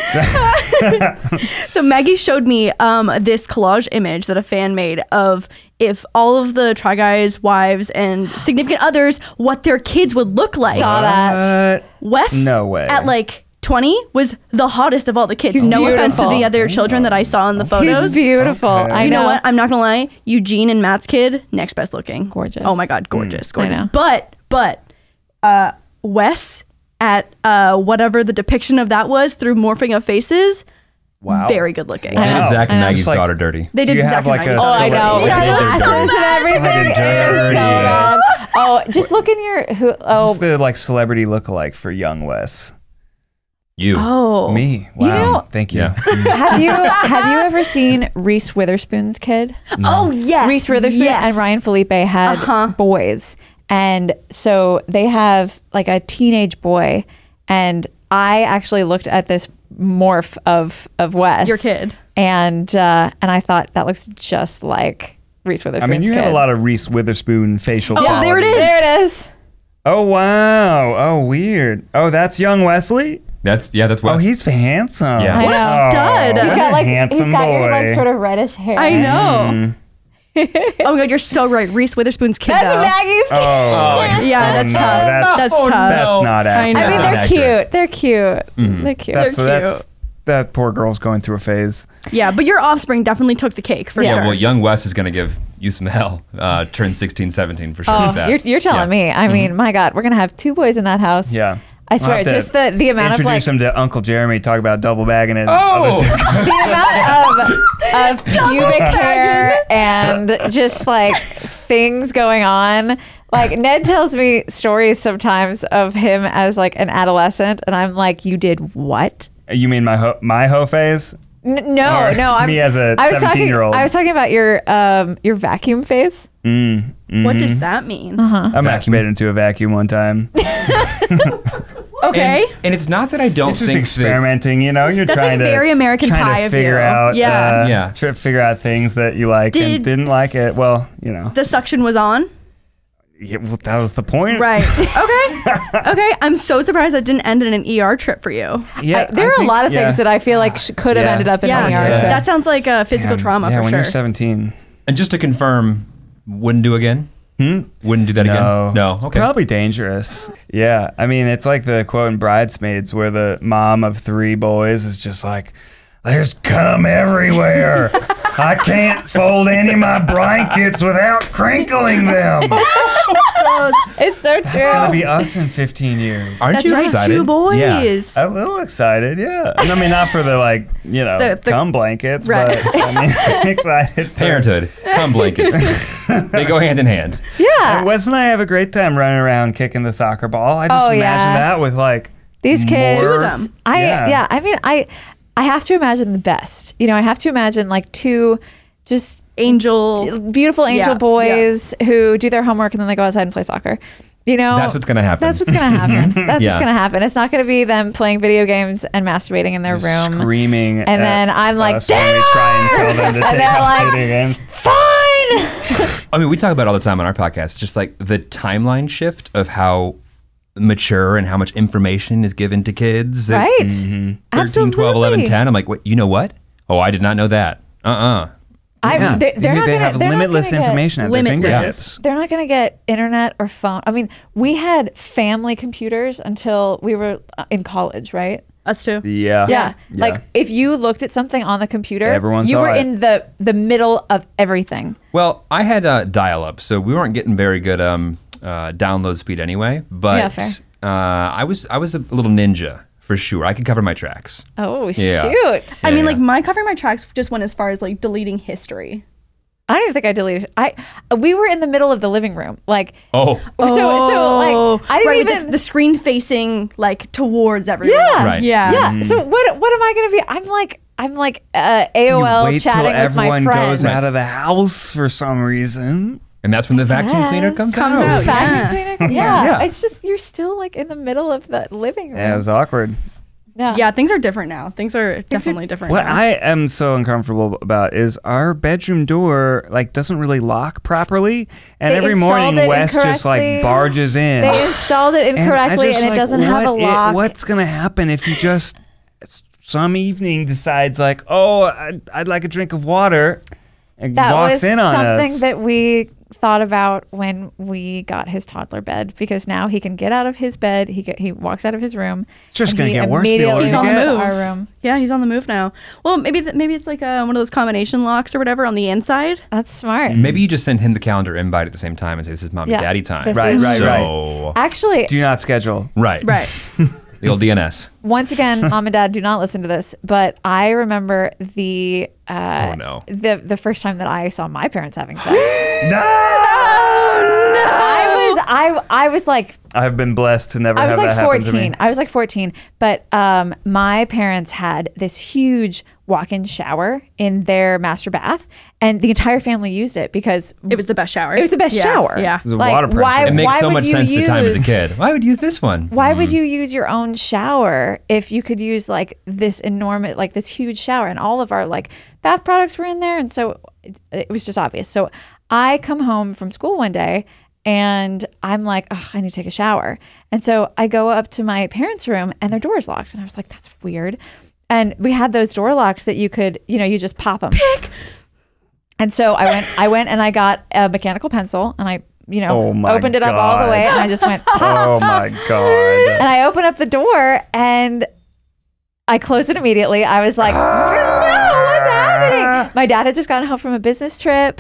<laughs> So Maggie showed me um this collage image that a fan made of if all of the try guys' wives and significant others what their kids would look like. Saw that. What? Wes No way. at like 20 was the hottest of all the kids. He's no offense to the other children that I saw in the photos. He's beautiful. Okay. I you know. know what? I'm not gonna lie. Eugene and Matt's kid, next best looking. Gorgeous. Oh my god, gorgeous, I gorgeous. But but uh Wes at uh whatever the depiction of that was through morphing of faces, Wow. very good looking. I They know. did Zach and I. Maggie's like- daughter dirty. They did you Zach have and like Maggie's a Oh, I know. Like Yeah, a the dirty- glasses and everything is dirty so Oh, just look in your who. Oh, What's the like celebrity lookalike for young Wes? You. Oh. Me. Wow. You know- Thank you. Yeah. have you <laughs> have you ever seen Reese Witherspoon's kid? Oh yes. Reese Witherspoon yes. and Ryan Phillippe had Uh-huh. boys, and so they have like a teenage boy, and I actually looked at this morph of of Wes, Your kid. and uh, and I thought that looks just like Reese Witherspoon. I mean, you kid. have a lot of Reese Witherspoon facial. Oh, there it qualities. is. There it is. Oh wow! Oh weird! Oh, that's young Wesley. That's yeah, that's Wes. Oh, he's handsome. Yeah. What a stud. what He's He's got a like handsome he's got boy. your like sort of reddish hair. I know. Mm. Oh my god, you're so right. Reese Witherspoon's kid. That's though. Maggie's kid. Oh, Yeah, Oh, that's no, tough. that's- That's Oh, tough. that's not I accurate. know. I mean, they're not cute. They're cute. They're cute. That's, They're that's that poor girl's going through a phase. Yeah, but your offspring definitely took the cake for Yeah. sure. Yeah, well, young Wes is going to give you some hell. Uh, turn 16, 17 for sure. oh, that. you're, you're telling Yeah. me. I mean, my God, we're gonna have two boys in that house. Yeah. I We'll swear, have just the the amount of Introduce like him to Uncle Jeremy. Talk about double bagging it. Oh! the amount of of <laughs> pubic hair and just like things going on. Like Ned tells me stories sometimes of him as like an adolescent, and I'm like, "You did what?" You mean my ho- my hoe phase? N- no, Or no. I'm, me as a I was talking. 17-year-old. I was talking about your um your vacuum phase. Mm, mm. What does that mean? Uh-huh. I masturbated into a vacuum one time. <laughs> <laughs> Okay. And, and it's not that I don't It's just think that. experimenting, you know. You're That's, trying like, to very American trying Pie to of figure you. out, Yeah. uh, Yeah. try to figure out things that you like Did- and didn't like it. Well, you know, the suction was on. yeah, well, that was the point, Right. <laughs> Okay. okay. I'm so surprised that didn't end in an ER trip for you. Yeah, I- there I are think- a lot of yeah. things that I feel like sh- could have Yeah. ended up in Yeah. an ER Yeah. trip. That sounds like a physical Man, trauma yeah, for when sure. you're 17. And just to confirm, wouldn't do again? Hmm? Wouldn't do that No. again? No. Okay. Probably dangerous. Yeah. I mean, it's like the quote in Bridesmaids where the mom of three boys is just like, there's cum everywhere. <laughs> I can't fold any of my blankets without crinkling them. <laughs> <laughs> It's so true. That's going to be us in 15 years. Aren't That's you right. excited? Two boys. Yeah. A little excited, yeah. I mean, not for the like, you know, The- the- cum blankets, Right. but I mean, I'm <laughs> excited. Parenthood, cum blankets. <laughs> they go hand in hand. yeah. And Wes and I have a great time running around kicking the soccer ball. I just Oh, imagine yeah. that with like These kids. more- Two of them. I Yeah. yeah. I mean, I I have to imagine the best. You know, I have to imagine like two just Angel. beautiful angel Yeah, boys who do their homework and then they go outside and play soccer. You know, That's what's gonna happen. That's what's gonna <laughs> happen. That's Yeah. what's gonna happen. It's not gonna be them playing video games and masturbating in their just room. screaming. And then I'm like, us try and tell them to And they're like, video games. Fine. <laughs> I mean, we talk about it all the time on our podcast, just like the timeline shift of how mature and how much information is given to kids. at right. 13, Absolutely. 12, 11, 10. I'm like, what? You know what? Oh, I did not know that. Uh uh I, Yeah. they're, they're they not they gonna, have they're limitless gonna information at limitless. their fingertips. They're not going to get internet or phone. I mean, we had family computers until we were uh, in college, right? Us too. Yeah. Yeah. Like if you looked at something on the computer, Everyone you were it. in the the middle of everything. Well, I had uh, dial up, so we weren't getting very good um, uh, download speed anyway. But Yeah, fair. Uh, I was I was a little ninja for sure. I could cover my tracks. Oh Yeah. shoot! I mean, Yeah. like my covering my tracks just went as far as like deleting history. I don't even think I deleted. I we were in the middle of the living room, like Oh, so so like I didn't right, even the, the screen facing like towards everyone. Yeah. Right. Yeah. yeah. So what what am I gonna be? I'm like I'm like uh, You AOL wait till chatting with my friends. everyone goes out of the house for some reason. And that's when the vacuum Yes. cleaner comes, Comes out. out. Vacuum Yeah. cleaner? <laughs> Yeah. Yeah. It's just you're still like in the middle of the living room. Yeah, it was awkward. Yeah. Yeah, things are different now. Things are definitely different. What now. I am so uncomfortable about is our bedroom door like doesn't really lock properly, and They every morning it Wes just like barges in. They installed it incorrectly and, just, it like, doesn't have a what i- lock. what's gonna happen if he just some evening decides like, oh, I'd, I'd like a drink of water, and that walks in on us? That was something that we thought about when we got his toddler bed because now he can get out of his bed. He get, he walks out of his room. It's Just gonna get worse the immediately older he comes gets. to our room. yeah, he's on the move now. Well, maybe th- maybe it's like uh, one of those combination locks or whatever on the inside. That's smart. Maybe you just send him the calendar invite at the same time and say, "This is mom Yeah. and daddy time." This Right, is- right, right. Actually, Do not schedule. right, Right. <laughs> <laughs> The old DNS. once again, <laughs> mom and dad do not listen to this, but I remember the uh, Oh, no. the the first time that I saw my parents having sex. <gasps> I was I I was like I've been blessed to never I was have like that happen to me. 14. I was like 14, but um, my parents had this huge walk-in shower in their master bath, and the entire family used it because It was the best shower. it was the best Yeah, shower. Yeah. It was a water pressure. Why, It makes why so would much you sense the time as a use- kid. Why would you use this one? Why would mm. you use your own shower if you could use like this enormous, like this huge shower, and all of our like bath products were in there, and so it, it was just obvious. So I come home from school one day, and I'm like, oh, I need to take a shower, and so I go up to my parents' room, and their door is locked, and I was like, that's weird. And we had those door locks that you could, you know, you just pop them. Pick. And so I went, I went and I got a mechanical pencil, and I, you know, Oh opened it up all the way, and I just went. <laughs> pop, Oh my god. and I open up the door and I close it immediately. I was like, no, what's happening? <gasps> My dad had just gotten home from a business trip.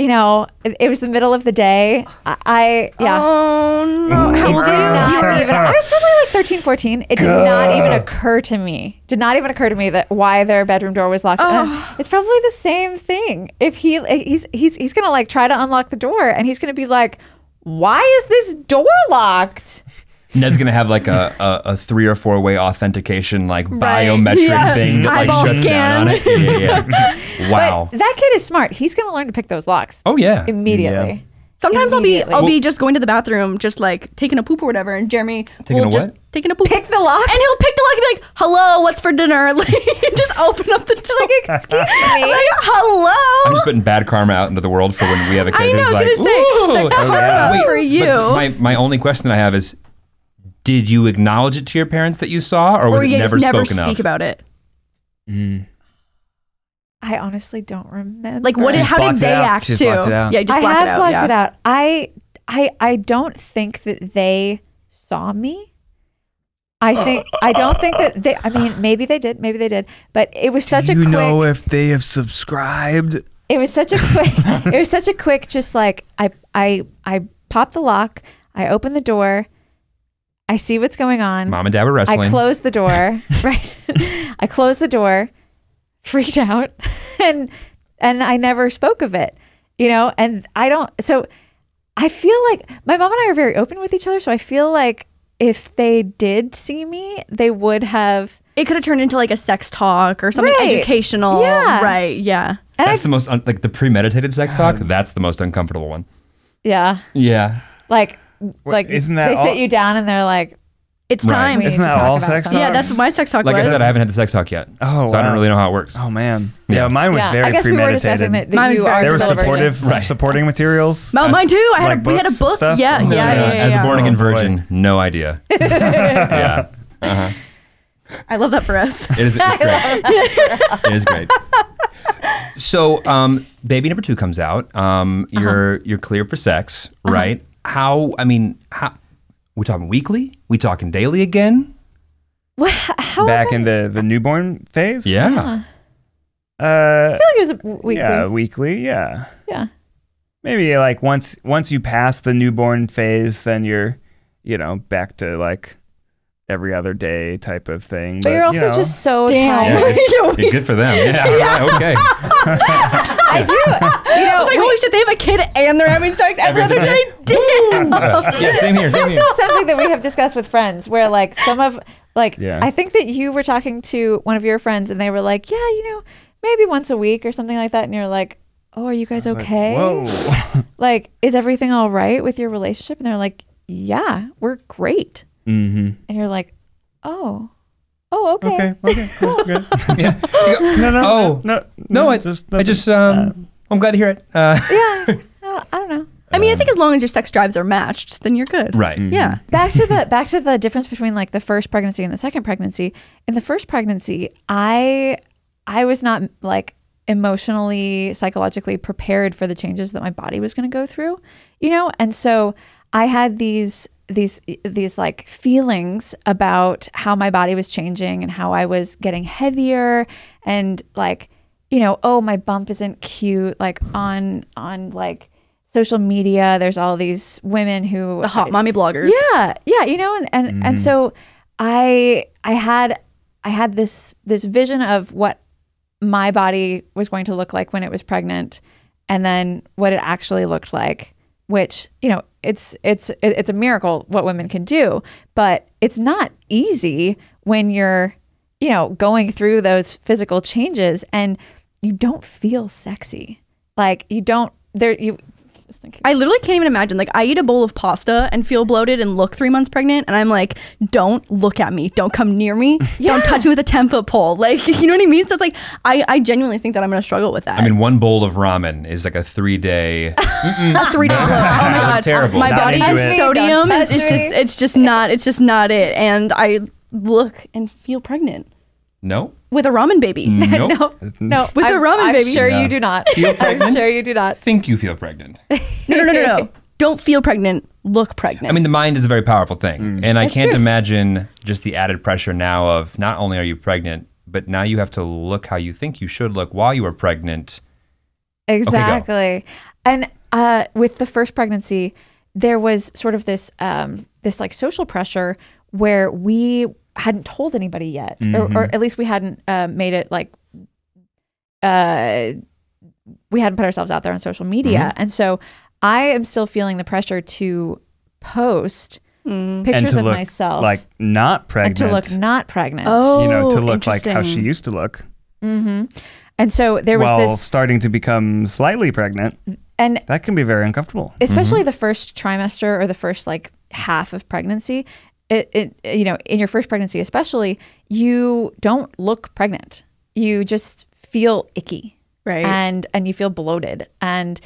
You know, it, it was the middle of the day. I, I yeah. Oh no! <laughs> it did not even, I was probably like 13, 14. It did not even occur to me, did not even occur to me that why their bedroom door was locked. And It's probably the same thing. If he, uh, he's, he's, he's going to like try to unlock the door and he's going to be like, why is this door locked? Ned's gonna have like a, a, a three or four way authentication like Right. biometric Yeah. thing that like Eyeball shuts down on it. Yeah, yeah, yeah. <laughs> wow. But that kid is smart. He's going to learn to pick those locks oh yeah. immediately. Yeah. Sometimes I'll be I'll be just going to the bathroom, just like taking a poop or whatever, and Jeremy Taking will a just what? taking a poop. Pick the lock? and he'll pick the lock and be like, "Hello, what's for dinner?" <laughs> Like just open up the door. Like, excuse <laughs> me. like, hello. I'm just putting bad karma out into the world for when we have a kid I know. who's I like, was gonna say "Ooh." the karma oh, yeah. Wait, for you. but my, my only question I have is did you acknowledge it to your parents that you saw or was or it you never just never spoken speak of? about it. Mm. I honestly don't remember. Like, what? Did, She's how did blocked it they out. act She's too? blocked it out. Yeah, just I block have it out. blocked yeah. it out. I, I, I don't think that they saw me. I think I don't think that they. I mean, maybe they did. Maybe they did. But it was such a quick- you quick. know if they have subscribed? it was such a <laughs> quick. it was such a quick. Just like I, I, I pop the lock. I open the door. I see what's going on. Mom and dad were wrestling. I closed the door. <laughs> right. <laughs> I closed the door, freaked out, <laughs> and and I never spoke of it. You know, and I don't so I feel like my mom and I are very open with each other, so I feel like if they did see me, they would have It could have turned into like a sex talk or something Right. educational. Yeah. Right. Yeah. and I that's the most un- like the premeditated sex talk. That's the most uncomfortable one. yeah, Yeah. like like isn't that they all- sit you down and they're like It's Right. time. we need Isn't to that talk all about sex something. Yeah, that's what my sex talk Like was. I said, I haven't had the sex talk yet. Oh, so I don't really know how it works. Oh man. Yeah, Yeah. mine was yeah, very I guess we were premeditated. discussing that, that Mine was you very are there were still a supportive Right. supporting materials. Oh, mine too. I had Like a, we had a books book. stuff? Yeah, Oh, yeah, yeah. yeah, yeah, As yeah. a born again Oh, boy. virgin, no idea. <laughs> yeah. Uh-huh. I love that for us. It is it's <laughs> great. <laughs> it is great. So, um, baby number two comes out. Um, Uh-huh. you're you're clear for sex, right? How? I mean, how? We talking weekly? We talking daily again? What, how Back in the the newborn phase. Yeah. Uh, I feel like it was a weekly. yeah, weekly. Yeah. yeah. Maybe like once once you pass the newborn phase, then you're, you know, back to like every other day type of thing. But you're also you know, just so Damn. Yeah, tired. good, good- good for them. Yeah. all right, okay. <laughs> I do. You know, <laughs> like, holy shit, they have a kid and they're having sex every other day. <laughs> Damn. Uh, yeah. Same here. Same this here. is something that we have discussed with friends where like some of like Yeah. I think that you were talking to one of your friends and they were like, Yeah, you know, maybe once a week or something like that. And you're like, Oh, are you guys okay? Whoa. Like, is everything all right with your relationship? And they're like, Yeah, we're great. Mm-hmm. And you're like, Oh. Oh, okay. Okay. Okay. Cool. <laughs> Good. Yeah. Go, No, no. Oh. no. No, I just. I just um, I'm glad to hear it. Uh, Yeah. <laughs> I don't, I don't know. I mean, I think as long as your sex drives are matched, then you're good. right. Yeah. back to the back to the difference between like the first pregnancy and the second pregnancy in the first pregnancy i i was not like emotionally psychologically prepared for the changes that my body was going to go through you know and so i had these these these like feelings about how my body was changing and how i was getting heavier and like you know oh my bump isn't cute like on on like social media there's all these women who The hot mommy bloggers. yeah yeah you know and and, and mm-hmm. so i i had i had this this vision of what my body was going to look like when it was pregnant and then what it actually looked like, which, you know, it's it's it's a miracle what women can do, but it's not easy when you're, you know, going through those physical changes and you don't feel sexy. Like you don't there you just thinking I literally can't even imagine. Like, I eat a bowl of pasta and feel bloated and look three months pregnant, and I'm like, don't look at me. Don't come near me. <laughs> Don't touch me with a 10 foot pole. Like, <laughs> you know what I mean? So it's like, I, I genuinely think that I'm going to struggle with that. I mean, one bowl of ramen is like a three day. <laughs> a three day. Oh my God. Terrible. My Not body into has sodium. Don't It's, it's just, it's just not, it's just not it. And I look and feel pregnant No. With a ramen baby. <laughs> Nope. no, no, With the I'm, ramen I'm baby. sure No. you do not. Feel I'm pregnant? sure you do not. Think you feel pregnant. <laughs> No, no, no, no, no. Don't feel pregnant. Look pregnant. I mean, the mind is a very powerful thing. And I That's can't true. imagine just the added pressure now of not only are you pregnant, but now you have to look how you think you should look while you are pregnant. Exactly. and uh, with the first pregnancy, there was sort of this um, this like social pressure where we hadn't told anybody yet, or, or at least we hadn't uh, made it like uh, we hadn't put ourselves out there on social media, and so I am still feeling the pressure to post and pictures to of look myself like not and pregnant. to look not pregnant. oh, you know, to look like how she used to look Mm-hmm. and so there was while this starting to become slightly pregnant. and That can be very uncomfortable. especially the first trimester or the first like half of pregnancy it, it you know in your first pregnancy especially you don't look pregnant. You just feel icky. Right. and and you feel bloated. And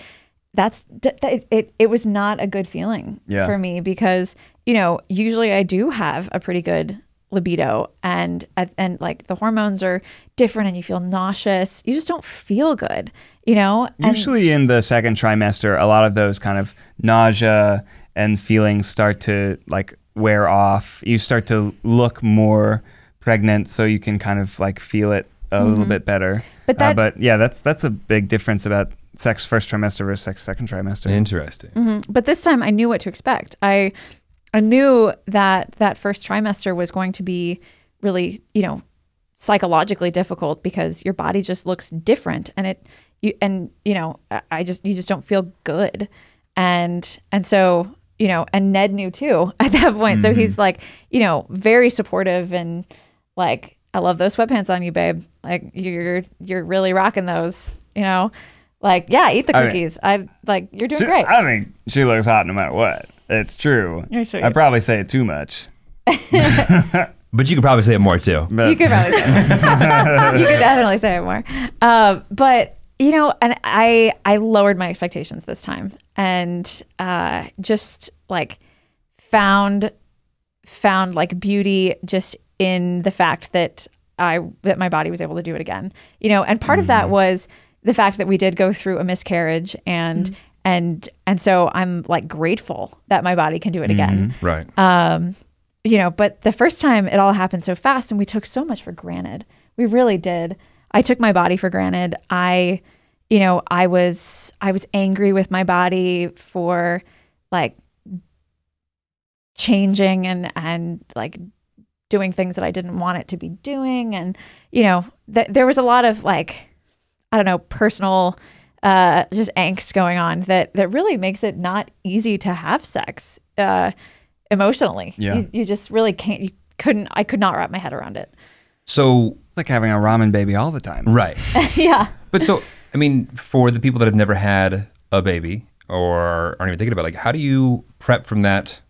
that's that, it, it was not a good feeling Yeah. for me because you know usually i do have a pretty good libido and and like the hormones are different and you feel nauseous. You just don't feel good you know? And Usually in the second trimester, a lot of those kind of nausea and feelings start to like wear off. You start to look more pregnant, so you can kind of like feel it a little bit better. Mm-hmm. But Uh, that- but yeah, that's that's a big difference about sex first trimester versus sex second trimester. Interesting. Mm-hmm. but this time I knew what to expect. I I knew that that first trimester was going to be really, you know, psychologically difficult because your body just looks different and it you and you know, I- I just you just don't feel good. And and so, you know, and Ned knew too <laughs> at that point. So he's like, you know, very supportive and like I love those sweatpants on you, babe. Like you're you're really rocking those, you know. Like, yeah, eat the I mean- cookies. I like you're doing She- great. I think she looks hot no matter what. It's true. You're sweet. I probably say it too much. <laughs> <laughs> But you could probably say it more too. But You could probably say it. you could definitely say it more. Um, but you know, and I I lowered my expectations this time, and uh, just like found found like beauty just in the fact that I that my body was able to do it again. You know, and part of that was the fact that we did go through a miscarriage and and and so I'm like grateful that my body can do it again Right. um, you know, but the first time it all happened so fast and we took so much for granted. We really did. I took my body for granted. I, you know, I was I was angry with my body for like changing and and like doing things that I didn't want it to be doing and you know, th- there was a lot of like I don't know, personal uh, just angst going on that that really makes it not easy to have sex uh, emotionally. Yeah. You, you just really can't. You couldn't. I could not wrap my head around it. So, it's like having a ramen baby all the time. right. <laughs> yeah. But so, I mean, for the people that have never had a baby or aren't even thinking about, like, how do you prep from that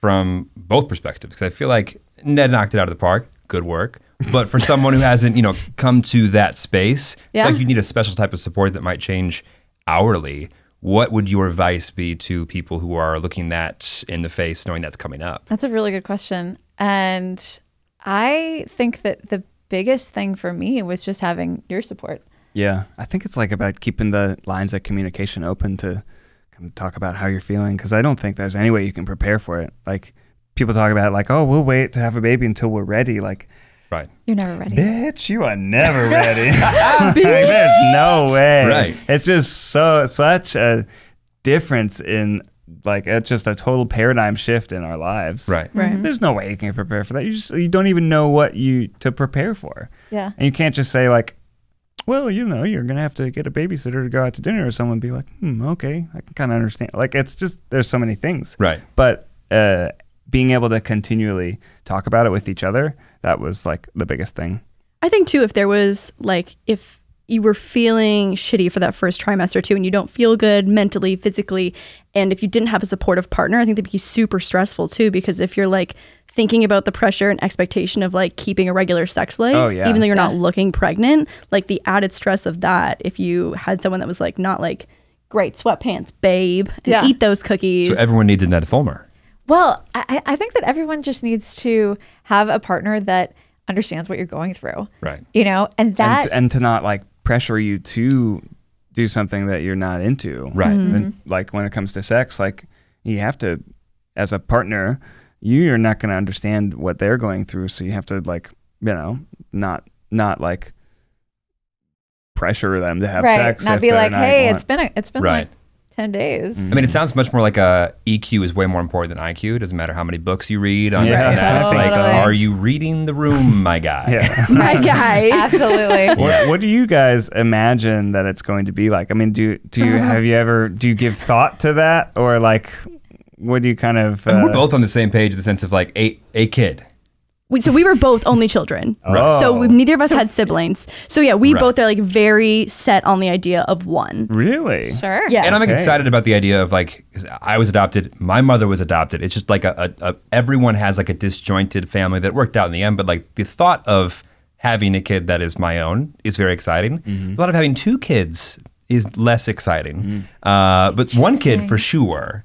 from both perspectives? Because I feel like Ned knocked it out of the park. Good work. But for <laughs> someone who hasn't, you know, come to that space, Yeah. like you need a special type of support that might change hourly. What would your advice be to people who are looking that in the face, knowing that's coming up? That's a really good question. And I think that the biggest thing for me was just having your support. Yeah, I think it's like about keeping the lines of communication open to kind of talk about how you're feeling because I don't think there's any way you can prepare for it. Like people talk about like, oh, we'll wait to have a baby until we're ready. Like, Right. You're never ready. bitch, you are never <laughs> ready. <laughs> Like, there's no way. Right. It's just so such a difference in like it's just a total paradigm shift in our lives. Right. Right. There's no way you can prepare for that. You just you don't even know what you to prepare for. Yeah. And you can't just say like, well, you know, you're gonna have to get a babysitter to go out to dinner, or someone be like, hmm, okay, I can kind of understand. Like it's just there's so many things, Right. But uh, being able to continually talk about it with each other, that was like the biggest thing. I think too, if there was like if you were feeling shitty for that first trimester too, and you don't feel good mentally, physically, and if you didn't have a supportive partner, I think that'd be super stressful too. Because if you're like thinking about the pressure and expectation of like keeping a regular sex oh, life, Oh, yeah. even though you're not looking pregnant, like the added stress of that, if you had someone that was like not like great sweatpants, babe, and Yeah. eat those cookies. So everyone needs a Ned Fulmer. Well, I, I think that everyone just needs to have a partner that understands what you're going through. Right. You know, and that and, and to not like pressure you to do something that you're not into. Right. And, mm-hmm. like when it comes to sex, like you have to, as a partner, you are not going to understand what they're going through, so you have to like, you know, not not like pressure them to have right, sex. not be like, hey, it's been a, it's been Right. like ten days. I mean, it sounds much more like a EQ is way more important than IQ. It doesn't matter how many books you read on this and that. I It's think like, so. are you reading the room, my guy? yeah. <laughs> My guy. <laughs> Absolutely. what, what do you guys imagine that it's going to be like? I mean, do do you have you ever do you give thought to that, or like, what do you kind of? I uh, we're both on the same page in the sense of like a a kid. We, so we were both only children. Right. So we, Oh. neither of us had siblings. So yeah, we Right. both are like very set on the idea of one. really. Sure. Yeah. And I'm Okay. excited about the idea of like I was adopted, my mother was adopted. It's just like a, a, a everyone has like a disjointed family that worked out in the end. But like the thought of having a kid that is my own is very exciting. The thought of having two kids is less exciting. Uh, but one kid for sure.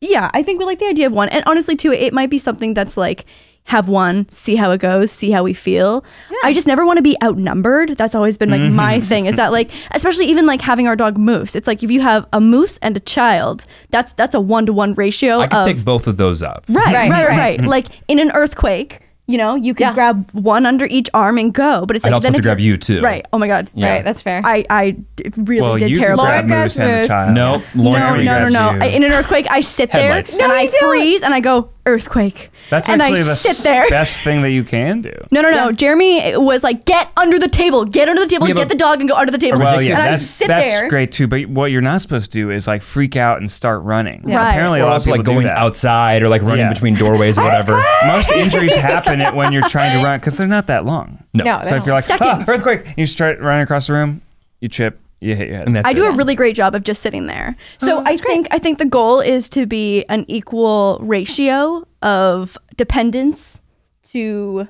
Yeah, I think we like the idea of one. And honestly, too, it might be something that's like have one, see how it goes, see how we feel. I just never want to be outnumbered. That's always been like my mm-hmm. thing. Is that like, <laughs> especially even like having our dog Moose. It's like if you have a moose and a child, that's that's a one to one ratio I could of pick both of those up. right, Right, right, right, right. right. Mm-hmm. Like in an earthquake. You know, you can Yeah. grab one under each arm and go, but it's I'd like also then have to grab you too. Right. Oh my god. Yeah. Right. That's fair. I I really Well, did you terrible. grab Lauren Moose and the child. No, No, Lauren no, no, grabs no. I, in an earthquake, I sit there Headlights. and No, I don't. freeze and I go earthquake. That's and actually I the sit there. best thing that you can do. No, no, no. Jeremy was like, "Get under the table. Get under the table. Yeah, get the dog and go under the table." Well, yeah, and I that's, sit there. that's there. great too. But what you're not supposed to do is like freak out and start running. Right. Apparently, a lot of also people like going outside or like running Yeah. between doorways or whatever. Most injuries happen when you're trying to run because they're not that long. No. No, So if you're like, ah, Seconds. earthquake, you start running across the room, you trip, you hit your head. And that's I do it. a really great job of just sitting there. So Oh, I think I think the goal is to be an equal ratio of dependence to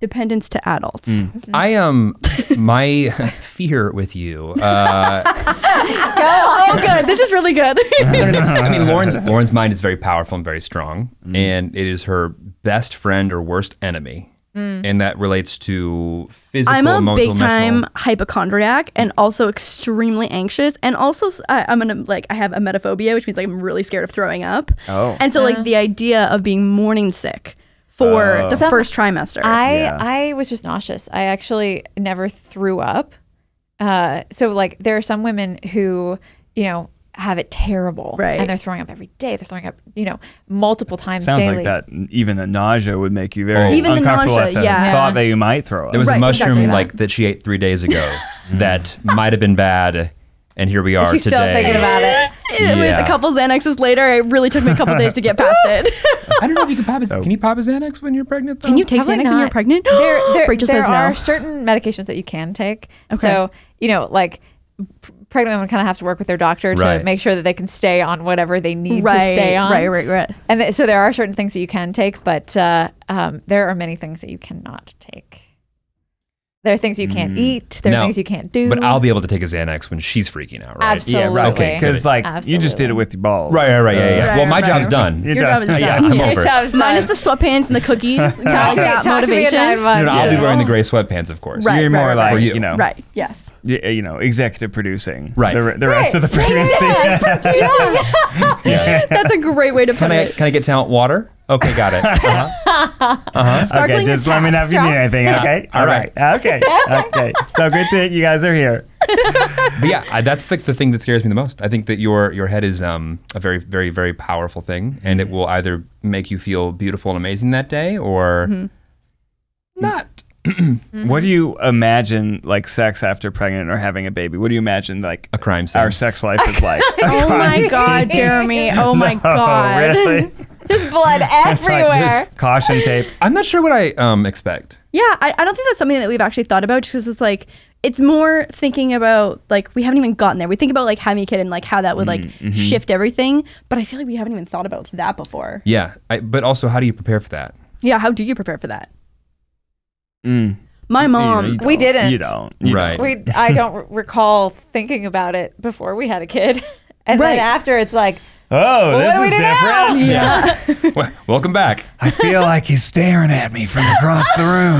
dependence to adults. Mm. I um <laughs> my <laughs> fear with you. Uh, <laughs> Oh, good. This is really good. I mean, Lauren's Lauren's mind is very powerful and very strong, Mm. and it is her best friend or worst enemy, and that relates to physical, I'm a emotional, big time emotional- hypochondriac and also extremely anxious. And also, I, am gonna like, I have a emetophobia, which means like I'm really scared of throwing up. Oh. And so, like, the idea of being morning sick for Oh. the Some- first trimester. I Yeah. I was just nauseous. I actually never threw up. Uh, so like there are some women who you know have it terrible, Right. And they're throwing up every day. They're throwing up, you know, multiple times Sounds daily. like that. Even the nausea would make you very Oh. Even the nausea, at the yeah. thought that you might throw up. There was Right, a mushroom that. like that she ate three days ago <laughs> that might have been bad, and here we are today. She's today. still thinking about it. <laughs> it was a couple Xanaxes later. It really took me a couple days to get <laughs> past it. I don't know if you can pop a, can you pop a Xanax when you're pregnant. Though? Can you take Probably Xanax when you're pregnant? There, <gasps> there, Rachel there says are no. certain medications that you can take. Okay. So you know, like p- pregnant women kind of have to work with their doctor to Right. make sure that they can stay on whatever they need right, to stay on. right, right, right. And th- so there are certain things that you can take, but uh, um, there are many things that you cannot take. There are things you can't mm-hmm. eat. There No, are things you can't do. But I'll be able to take a Xanax when she's freaking out, right? Absolutely. yeah, right. Okay, Because like you just did it with your balls. Right, right, right, yeah, yeah. Right, well, my right, job's right. done. Your Your job job's- is yeah, done. I'm Your over it. job's Minus the sweatpants and the cookies. <laughs> talk to me, That talk to me in motivation. nine months. You know, I'll be wearing the gray sweatpants, of course. Right. You're more like right. you know, Right. Yes. y- uh, you know, executive producing. Right. The, the rest of the pregnancy. Yes, <laughs> producing. Yeah. <laughs> That's a great way to put Can it. can I get talent water? Okay, got it. Uh-huh. Uh-huh. <laughs> Okay, just let me know if you need anything. Okay. All right. Okay. <laughs> Okay. So good that you guys are here. But yeah, I, that's like the thing that scares me the most. I think that your your head is um, a very very very powerful thing, and it will either make you feel beautiful and amazing that day, or not. What do you imagine like sex after pregnant or having a baby? What do you imagine like A crime scene. our sex life is like? <laughs> Oh my god, Jeremy. Oh <laughs> my Oh, god. really? <laughs> Just blood Just like everywhere. just caution tape. I'm not sure what I um expect. Yeah, I, I don't think that's something that we've actually thought about because it's like it's more thinking about like we haven't even gotten there. We think about like having a kid and like how that would like Mm-hmm, shift everything, but I feel like we haven't even thought about that before. Yeah, I, but also how do you prepare for that? Yeah, how do you prepare for that? Mm. My You- mom, you We didn't. You don't. You Right. don't. We I don't recall thinking about it before we had a kid. <laughs> And Right. then after it's like, Oh, Well, this what we is do now? different. <laughs> Yeah. well, welcome back. <laughs> I feel like he's staring at me from across the room.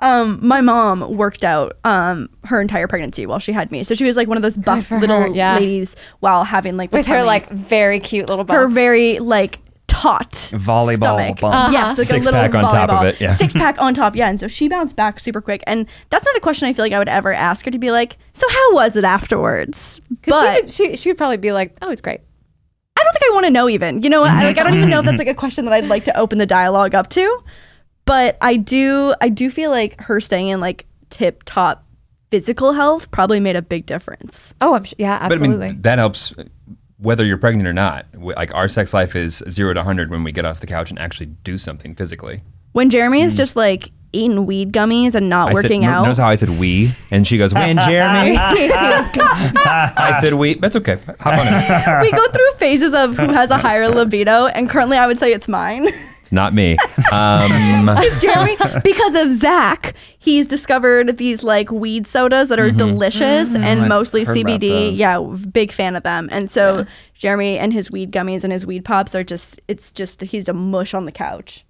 um, my mom worked out um her entire pregnancy while she had me. So she was like one of those buff little her, yeah. ladies while having like the with her like very cute little her very like taut Volleyball stomach. bump. Uh-huh. Yes, like Six a little pack on top of it, yeah. Six pack <laughs> on top, yeah. And so she bounced back super quick. And that's not a question I feel like I would ever ask her to be like, so how was it afterwards? Because But she, would- she, she would probably be like, oh, it's great. I don't think I want to know even. You know, I, like I don't even know if that's like a question that I'd like to open the dialogue up to. But I do, I do feel like her staying in like tip top physical health probably made a big difference. Oh, I'm sure. Yeah, But I mean, that helps whether you're pregnant or not. Like our sex life is zero to 100 when we get off the couch and actually do something physically. When Jeremy is just like eating weed gummies and not Mm. I working said, out. Notice how I said we? And she goes, when, Jeremy? <laughs> <laughs> I said we. That's okay. Hop on in. <laughs> we go through phases of who has a higher libido, and currently I would say it's mine. It's not me. <laughs> Um, Because Jeremy, because of Zach, he's discovered these like weed sodas that are delicious and I've mostly CBD. Yeah, big fan of them. And so Jeremy and his weed gummies and his weed pops are just, it's just, he's a mush on the couch.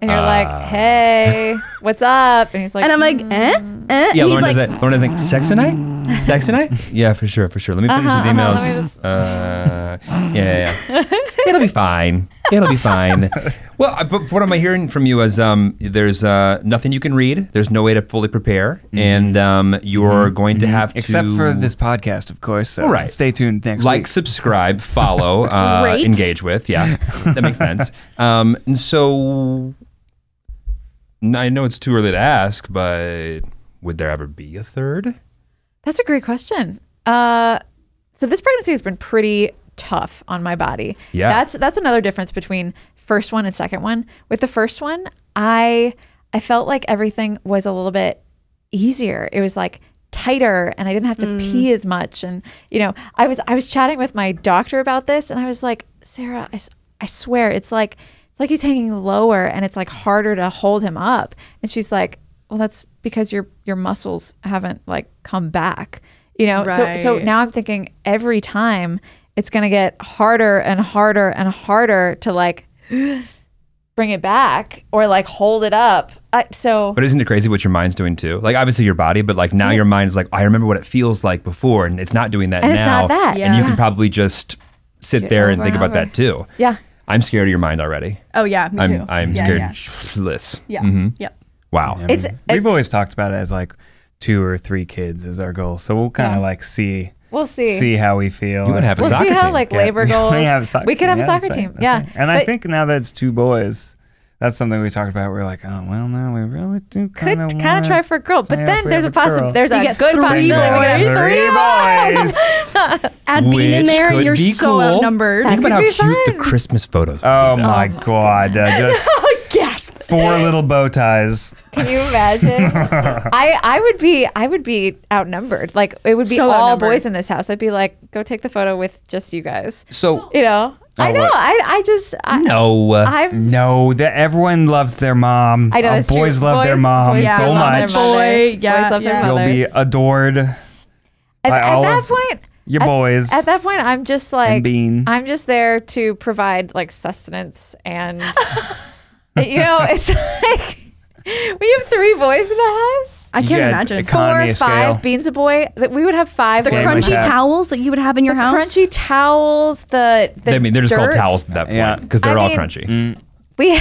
and you're like, hey, what's up? And he's like, And I'm like, "Mm." eh? eh? yeah, he's Lauren like, does that. Lauren, I think, sex tonight? Sex tonight? <laughs> Yeah, for sure, for sure. Let me finish Uh-huh, these uh-huh, emails. just- Uh, yeah, yeah, yeah. <laughs> It'll be fine. It'll be fine. <laughs> Well, I- but what am I hearing from you is um, there's uh, nothing you can read. There's no way to fully prepare, and um, you're going to have to Except for this podcast, of course. So All right. Stay tuned next like, week. subscribe, follow, <laughs> uh, Rate. engage with. Yeah, that makes sense. <laughs> Um, and so I know it's too early to ask, but would there ever be a third? That's a great question. Uh, so this pregnancy has been pretty tough on my body. Yeah. That's that's another difference between first one and second one. With the first one, I I felt like everything was a little bit easier. It was like tighter and I didn't have to mm. pee as much and you know, I was I was chatting with my doctor about this and I was like, "Sarah, I, I swear it's like it's like he's hanging lower and it's like harder to hold him up." And she's like, "Well, that's because your your muscles haven't like come back." You know, right. so so now I'm thinking every time it's going to get harder and harder and harder to like <gasps> bring it back or like hold it up. I, so But isn't it crazy what your mind's doing too? Like obviously your body, but like now your mind's like, I remember what it feels like before, and it's not doing that And it's now. not that. And you can probably just sit there and think and about that too. yeah, I'm scared of your mind already. oh yeah, me I'm too. I'm yeah, scared Yeah. shitless. Yeah. Mhm. Yep. Wow. it's We've always talked about it as like two or three kids is our goal. So we'll kind of Yeah. like see we'll see. see how we feel. You would have a we'll soccer see how team. like Yeah. labor goals. <laughs> we, have a soccer we could have team. a soccer that's right. team. That's yeah, right. And I think now that it's two boys, that's something we talked about. We're like, oh well, no, we really do could kind of kind of try for a girl, but then there's a a possible girl. there's You a get good possibility we get boys. three Three <laughs> boys. <laughs> Add Bean in there, and you're be so cool. outnumbered. That Think about how could cute the. Christmas photos. Oh would be, though. my god! Uh, just Gasp. Four <laughs> little bow ties. Can you imagine? <laughs> I I would be I would be outnumbered. Like it would be So all boys in this house. I'd be like, go take the photo with just you guys. So You know. I Oh, know. what? I I just I, no. I've No, that everyone loves their mom. I know Uh, it's true. boys love their mom boys Yeah, so love their much. Boy, mothers. yeah, boys love their yeah. You'll be adored. at, by at all that of point your at- boys. At that point, I'm just like Bean. I'm just there to provide like sustenance and <laughs> <laughs> you know it's like we have three boys in the house. I can't get imagine. Four, Economy of five scale. beans a boy. That we would have five. the boys in Family crunchy pack. towels that you would have in your the house. crunchy towels. The, the I mean, they're just called towels at that point Yeah. because they're I all mean- crunchy. Mm. We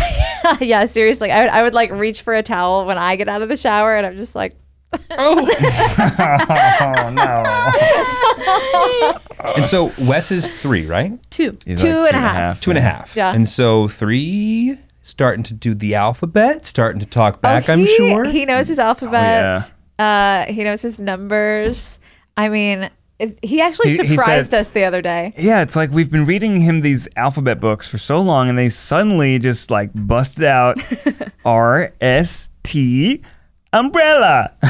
<laughs> yeah, seriously. I would I would like reach for a towel when I get out of the shower, and I'm just like, <laughs> oh. oh no! And so Wes is three, right? Two. He's Two like and a half. Two and a half. Yeah. And so three starting to do the alphabet, starting to talk back. Oh, I'm sure. he knows his alphabet. Oh Uh, he knows his numbers. I mean, it, he actually He- he surprised said- us the other day. Yeah, it's like we've been reading him these alphabet books for so long, and they suddenly just like busted out <laughs> R S T umbrella. <laughs>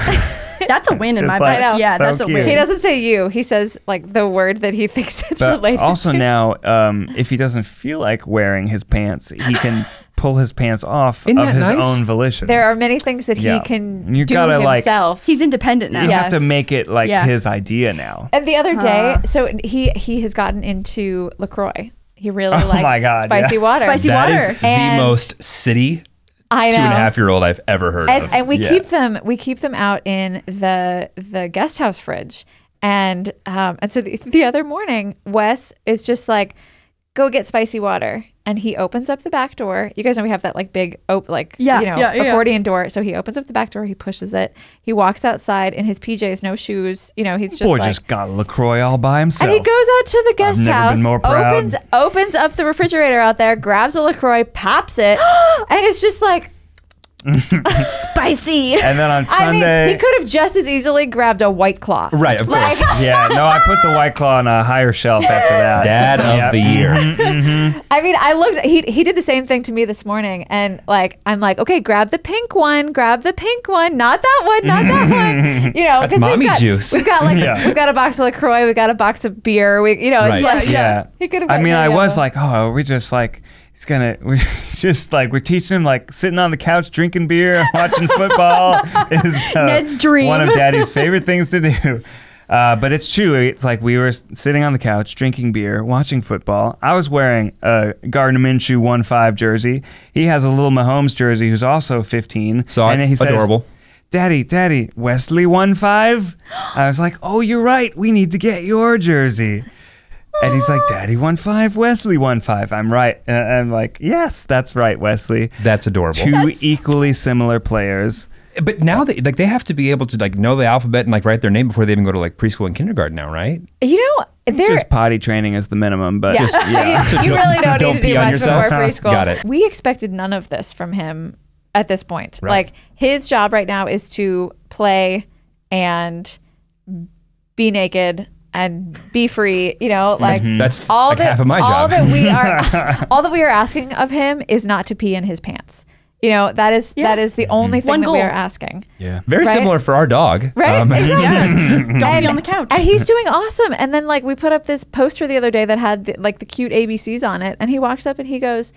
That's a win in my like- book. Yeah, So that's a cute. win. He doesn't say you. He says like the word that he <laughs> thinks it's But related also to. now, um, if he doesn't feel like wearing his pants, he can pull his pants off Isn't of that his nice? own volition. there are many things that Yeah. he can You do gotta, like- himself. He's independent now. you Yeah. have to Yes. make it like Yeah. his idea now. and the other day, Huh. so he he has gotten into Lacroix. He really Oh likes my God, spicy yeah. water. Spicy That is water. the And- most city I know. two and a half year old I've ever heard and, of. and we Yeah. keep them we keep them out in the the guest house fridge and um and so the, the other morning wes is just like go get spicy water and he opens up the back door you guys know we have that like big op- like Yeah, you know yeah, yeah. accordion door so he opens up the back door he pushes it he walks outside in his pjs no shoes you know he's just Boy like just got Lacroix all by himself. and he goes out to the guest never house, been more proud. opens opens up the refrigerator out there, grabs a Lacroix, pops it, <gasps> and it's just like <laughs> Spicy. and then on I mean, Sunday, he could have just as easily grabbed a white claw. right, of Like, course. yeah, no, I put the White Claw on a higher shelf after that. <laughs> Dad of Yep. the year. Mm-hmm, mm-hmm. I mean, I looked. He he did the same thing to me this morning, and like I'm like, okay, grab the pink one, grab the pink one, not that one, not that <laughs> one. You know, That's 'cause mommy we've got, juice. We've got like Yeah. we've got a box of Lacroix, we've got a box of beer. We you know, it's Right. like Yeah. He could have. I mean, I was like, oh, are we just like he's gonna. <laughs> We're just like we're teaching him like sitting on the couch drinking beer, watching <laughs> football is uh, Ned's dream. One of Daddy's favorite things to do. Uh, but it's true. It's like we were sitting on the couch drinking beer, watching football. I was wearing a Gardner Minshew one five jersey. He has a little Mahomes jersey, who's also 15. so and it. then he says, Adorable. Daddy, Daddy, Wesley one five. I was like, oh, you're right. We need to get your jersey. And he's like, Daddy won five, Wesley won five. I'm right. And I'm like, yes, that's right, Wesley. That's adorable. Two equally similar players. But now they like they have to be able to like know the alphabet and like write their name before they even go to like preschool and kindergarten now, right? you know, there. Just potty training is the minimum, but Yeah. just <laughs> yeah. you, you really don't, Don't need to pee do on much yourself. before <laughs> preschool. Got it. We expected none of this from him at this point. Right. Like his job right now is to play and be naked and be free. You know, like That's all like that half of my all job. that we <laughs> are all that we are asking of him is not to pee in his pants. You know, that is Yeah. that is the only thing One that we are asking. yeah. Very Right? similar for our dog. Right? Um, <laughs> Exactly. Don't be on the couch. And he's doing awesome. And then like we put up this poster the other day that had the, like the cute ABCs on it, and he walks up and he goes,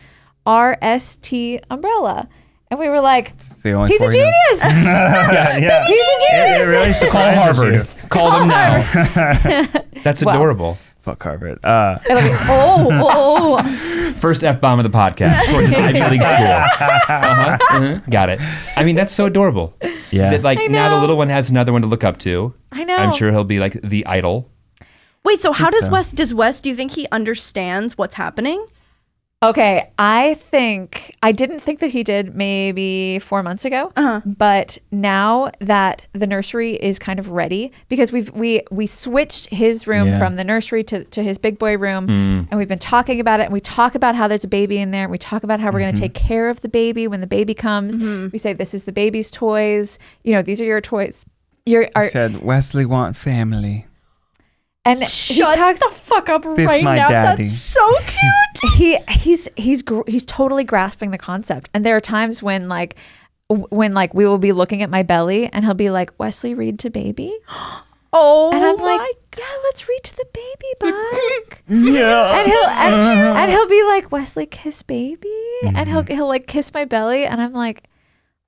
"RST umbrella," and we were like, the only "He's a four he knows. genius! <laughs> yeah, yeah. He's a genius!" it really Call Harvard. you. Call them now. <laughs> That's Well. adorable. Fuck Harvard. Uh, It'll be, oh, oh, oh. <laughs> First F bomb of the podcast towards an Ivy League school. Uh-huh, uh-huh, got it. I mean, that's so adorable. yeah. That like I now the little one has another one to look up to. I know. I'm sure he'll be like the idol. Wait, so how does so. Wes does Wes do you think he understands what's happening? Okay, I think I didn't think that he did maybe four months ago, Uh-huh. but now that the nursery is kind of ready because we've we we switched his room Yeah. from the nursery to, to his big boy room, Mm. and we've been talking about it. And we talk about how there's a baby in there. And we talk about how we're going to take care of the baby when the baby comes. We say this is the baby's toys. You know, these are your toys. Your I are, said Wesley want family. And Shut he talks. the fuck up This right my now. daddy. That's so <laughs> cute. he he's he's he's totally grasping the concept and there are times when like when like we will be looking at my belly and he'll be like wesley read to baby <gasps> Oh, and i'm my like yeah let's read to the baby bug <laughs> Yeah. and he'll and, <laughs> and he'll be like wesley kiss baby and Mm-hmm. he'll he'll like kiss my belly and i'm like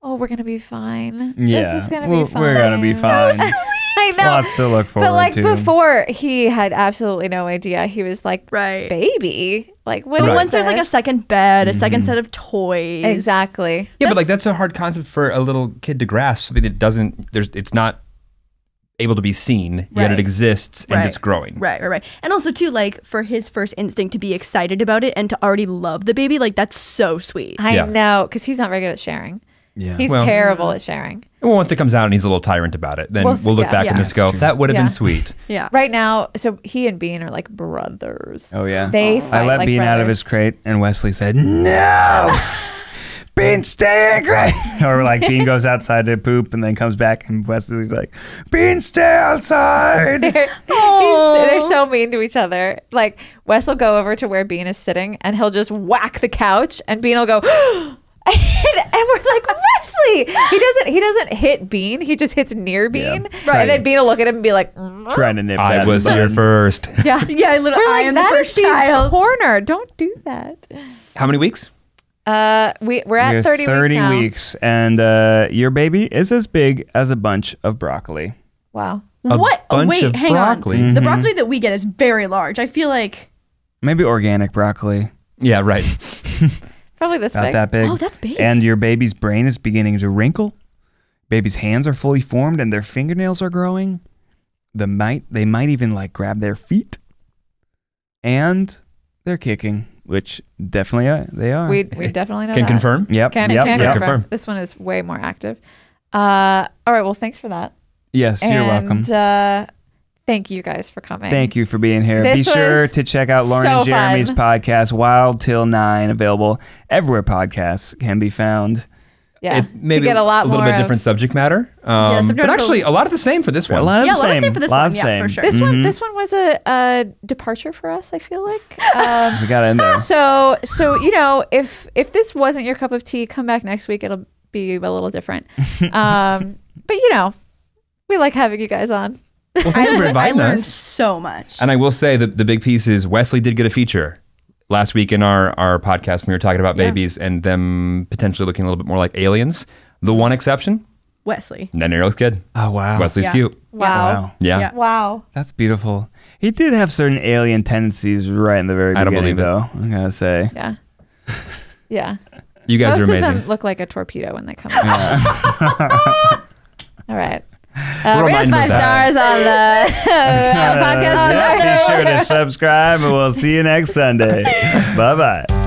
oh we're gonna be fine Yeah. this is gonna We're- be fine we're gonna be fine. <laughs> i know Lots to look forward to. but like to. before he had absolutely no idea he was like right. baby like when But is once there's like a second bed, a Mm-hmm. second set of toys. exactly Yeah, but like that's a hard concept for a little kid to grasp. Something that doesn't there's it's not able to be seen, yet it exists and Right. it's growing. Right, right, right. And also too, like for his first instinct to be excited about it and to already love the baby, like that's so sweet. I Yeah. know because he's not very good at sharing. yeah. He's Well- terrible at sharing. Well, once it comes out and he's a little tyrant about it, then We'll we'll, look yeah, back yeah. and just go, that would have Yeah. been sweet. <laughs> Yeah. Right now, so he and Bean are like brothers. oh yeah. They oh. I fight let like Bean out of his crate, and Wesley said, "No." <laughs> Bean stay angry. <laughs> or like Bean goes outside to poop and then comes back and Wesley's like, Bean stay outside. They're, they're so mean to each other. Like Wes will go over to where Bean is sitting and he'll just whack the couch and Bean will go <gasps> <laughs> and, and we're like Wesley. He doesn't he doesn't hit Bean. He just hits near Bean. Right. And then Bean will look at him and be like "Mm." Trying to nip I was in here first. <laughs> Yeah. <laughs> Yeah, I literally We're I like, am the that is first Bean's child. corner. Don't do that. How many weeks? Uh, we we're at You're 30, 30 weeks now. weeks, and uh, your baby is as big as a bunch of broccoli. Wow. A what? Oh, bunch wait, of hang broccoli. on. The broccoli that we get is very large. I feel like Maybe organic broccoli. Yeah, right. Probably this About big. that big. Oh, that's big. And your baby's brain is beginning to wrinkle. Baby's hands are fully formed and their fingernails are growing. The might they might even like grab their feet. And they're kicking, which definitely uh, they are. We we definitely know Can that. confirm. yep. Can, yep. can yep. confirm. confirm. This one is way more active. Uh, all right. Well, thanks for that. Yes, you're welcome. Uh, thank you guys for coming. Thank you for being here. This Be sure to check out Lauren so and Jeremy's fun. podcast, Wild Till Nine, available everywhere podcasts can be found. Yeah. It's maybe to get a lot little bit of- different subject matter. Um, subject but actually, a lot of the same for this one. A lot of Yeah, the a lot of same. same for this lot one. of Yeah, same. for sure. This one Mhm. this one was a, a departure for us. I feel like. <laughs> Um, We got in there. so so you know if if this wasn't your cup of tea, come back next week. It'll be a little different. <laughs> Um, but you know, we like having you guys on. Well, thank <laughs> you for I inviting learned us. so much. And I will say that the big piece is Wesley did get a feature last week in our, our podcast when we were talking about Yeah. babies and them potentially looking a little bit more like aliens. The one exception, Wesley. Ned Nero's kid. Oh wow. Wesley's Yeah. cute. Wow. Wow. Yeah. Yeah. Wow. That's beautiful. He did have certain alien tendencies right in the very I don't beginning, believe it. though. I gotta say. Yeah. <laughs> Yeah. You guys Most are of amazing. them look like a torpedo when they come out. <laughs> All right. Uh, We'll rate us remind five them of that. stars on the <laughs> <laughs> uh, podcast. Yeah, be sure to subscribe, and we'll see you next Sunday. <laughs> bye bye.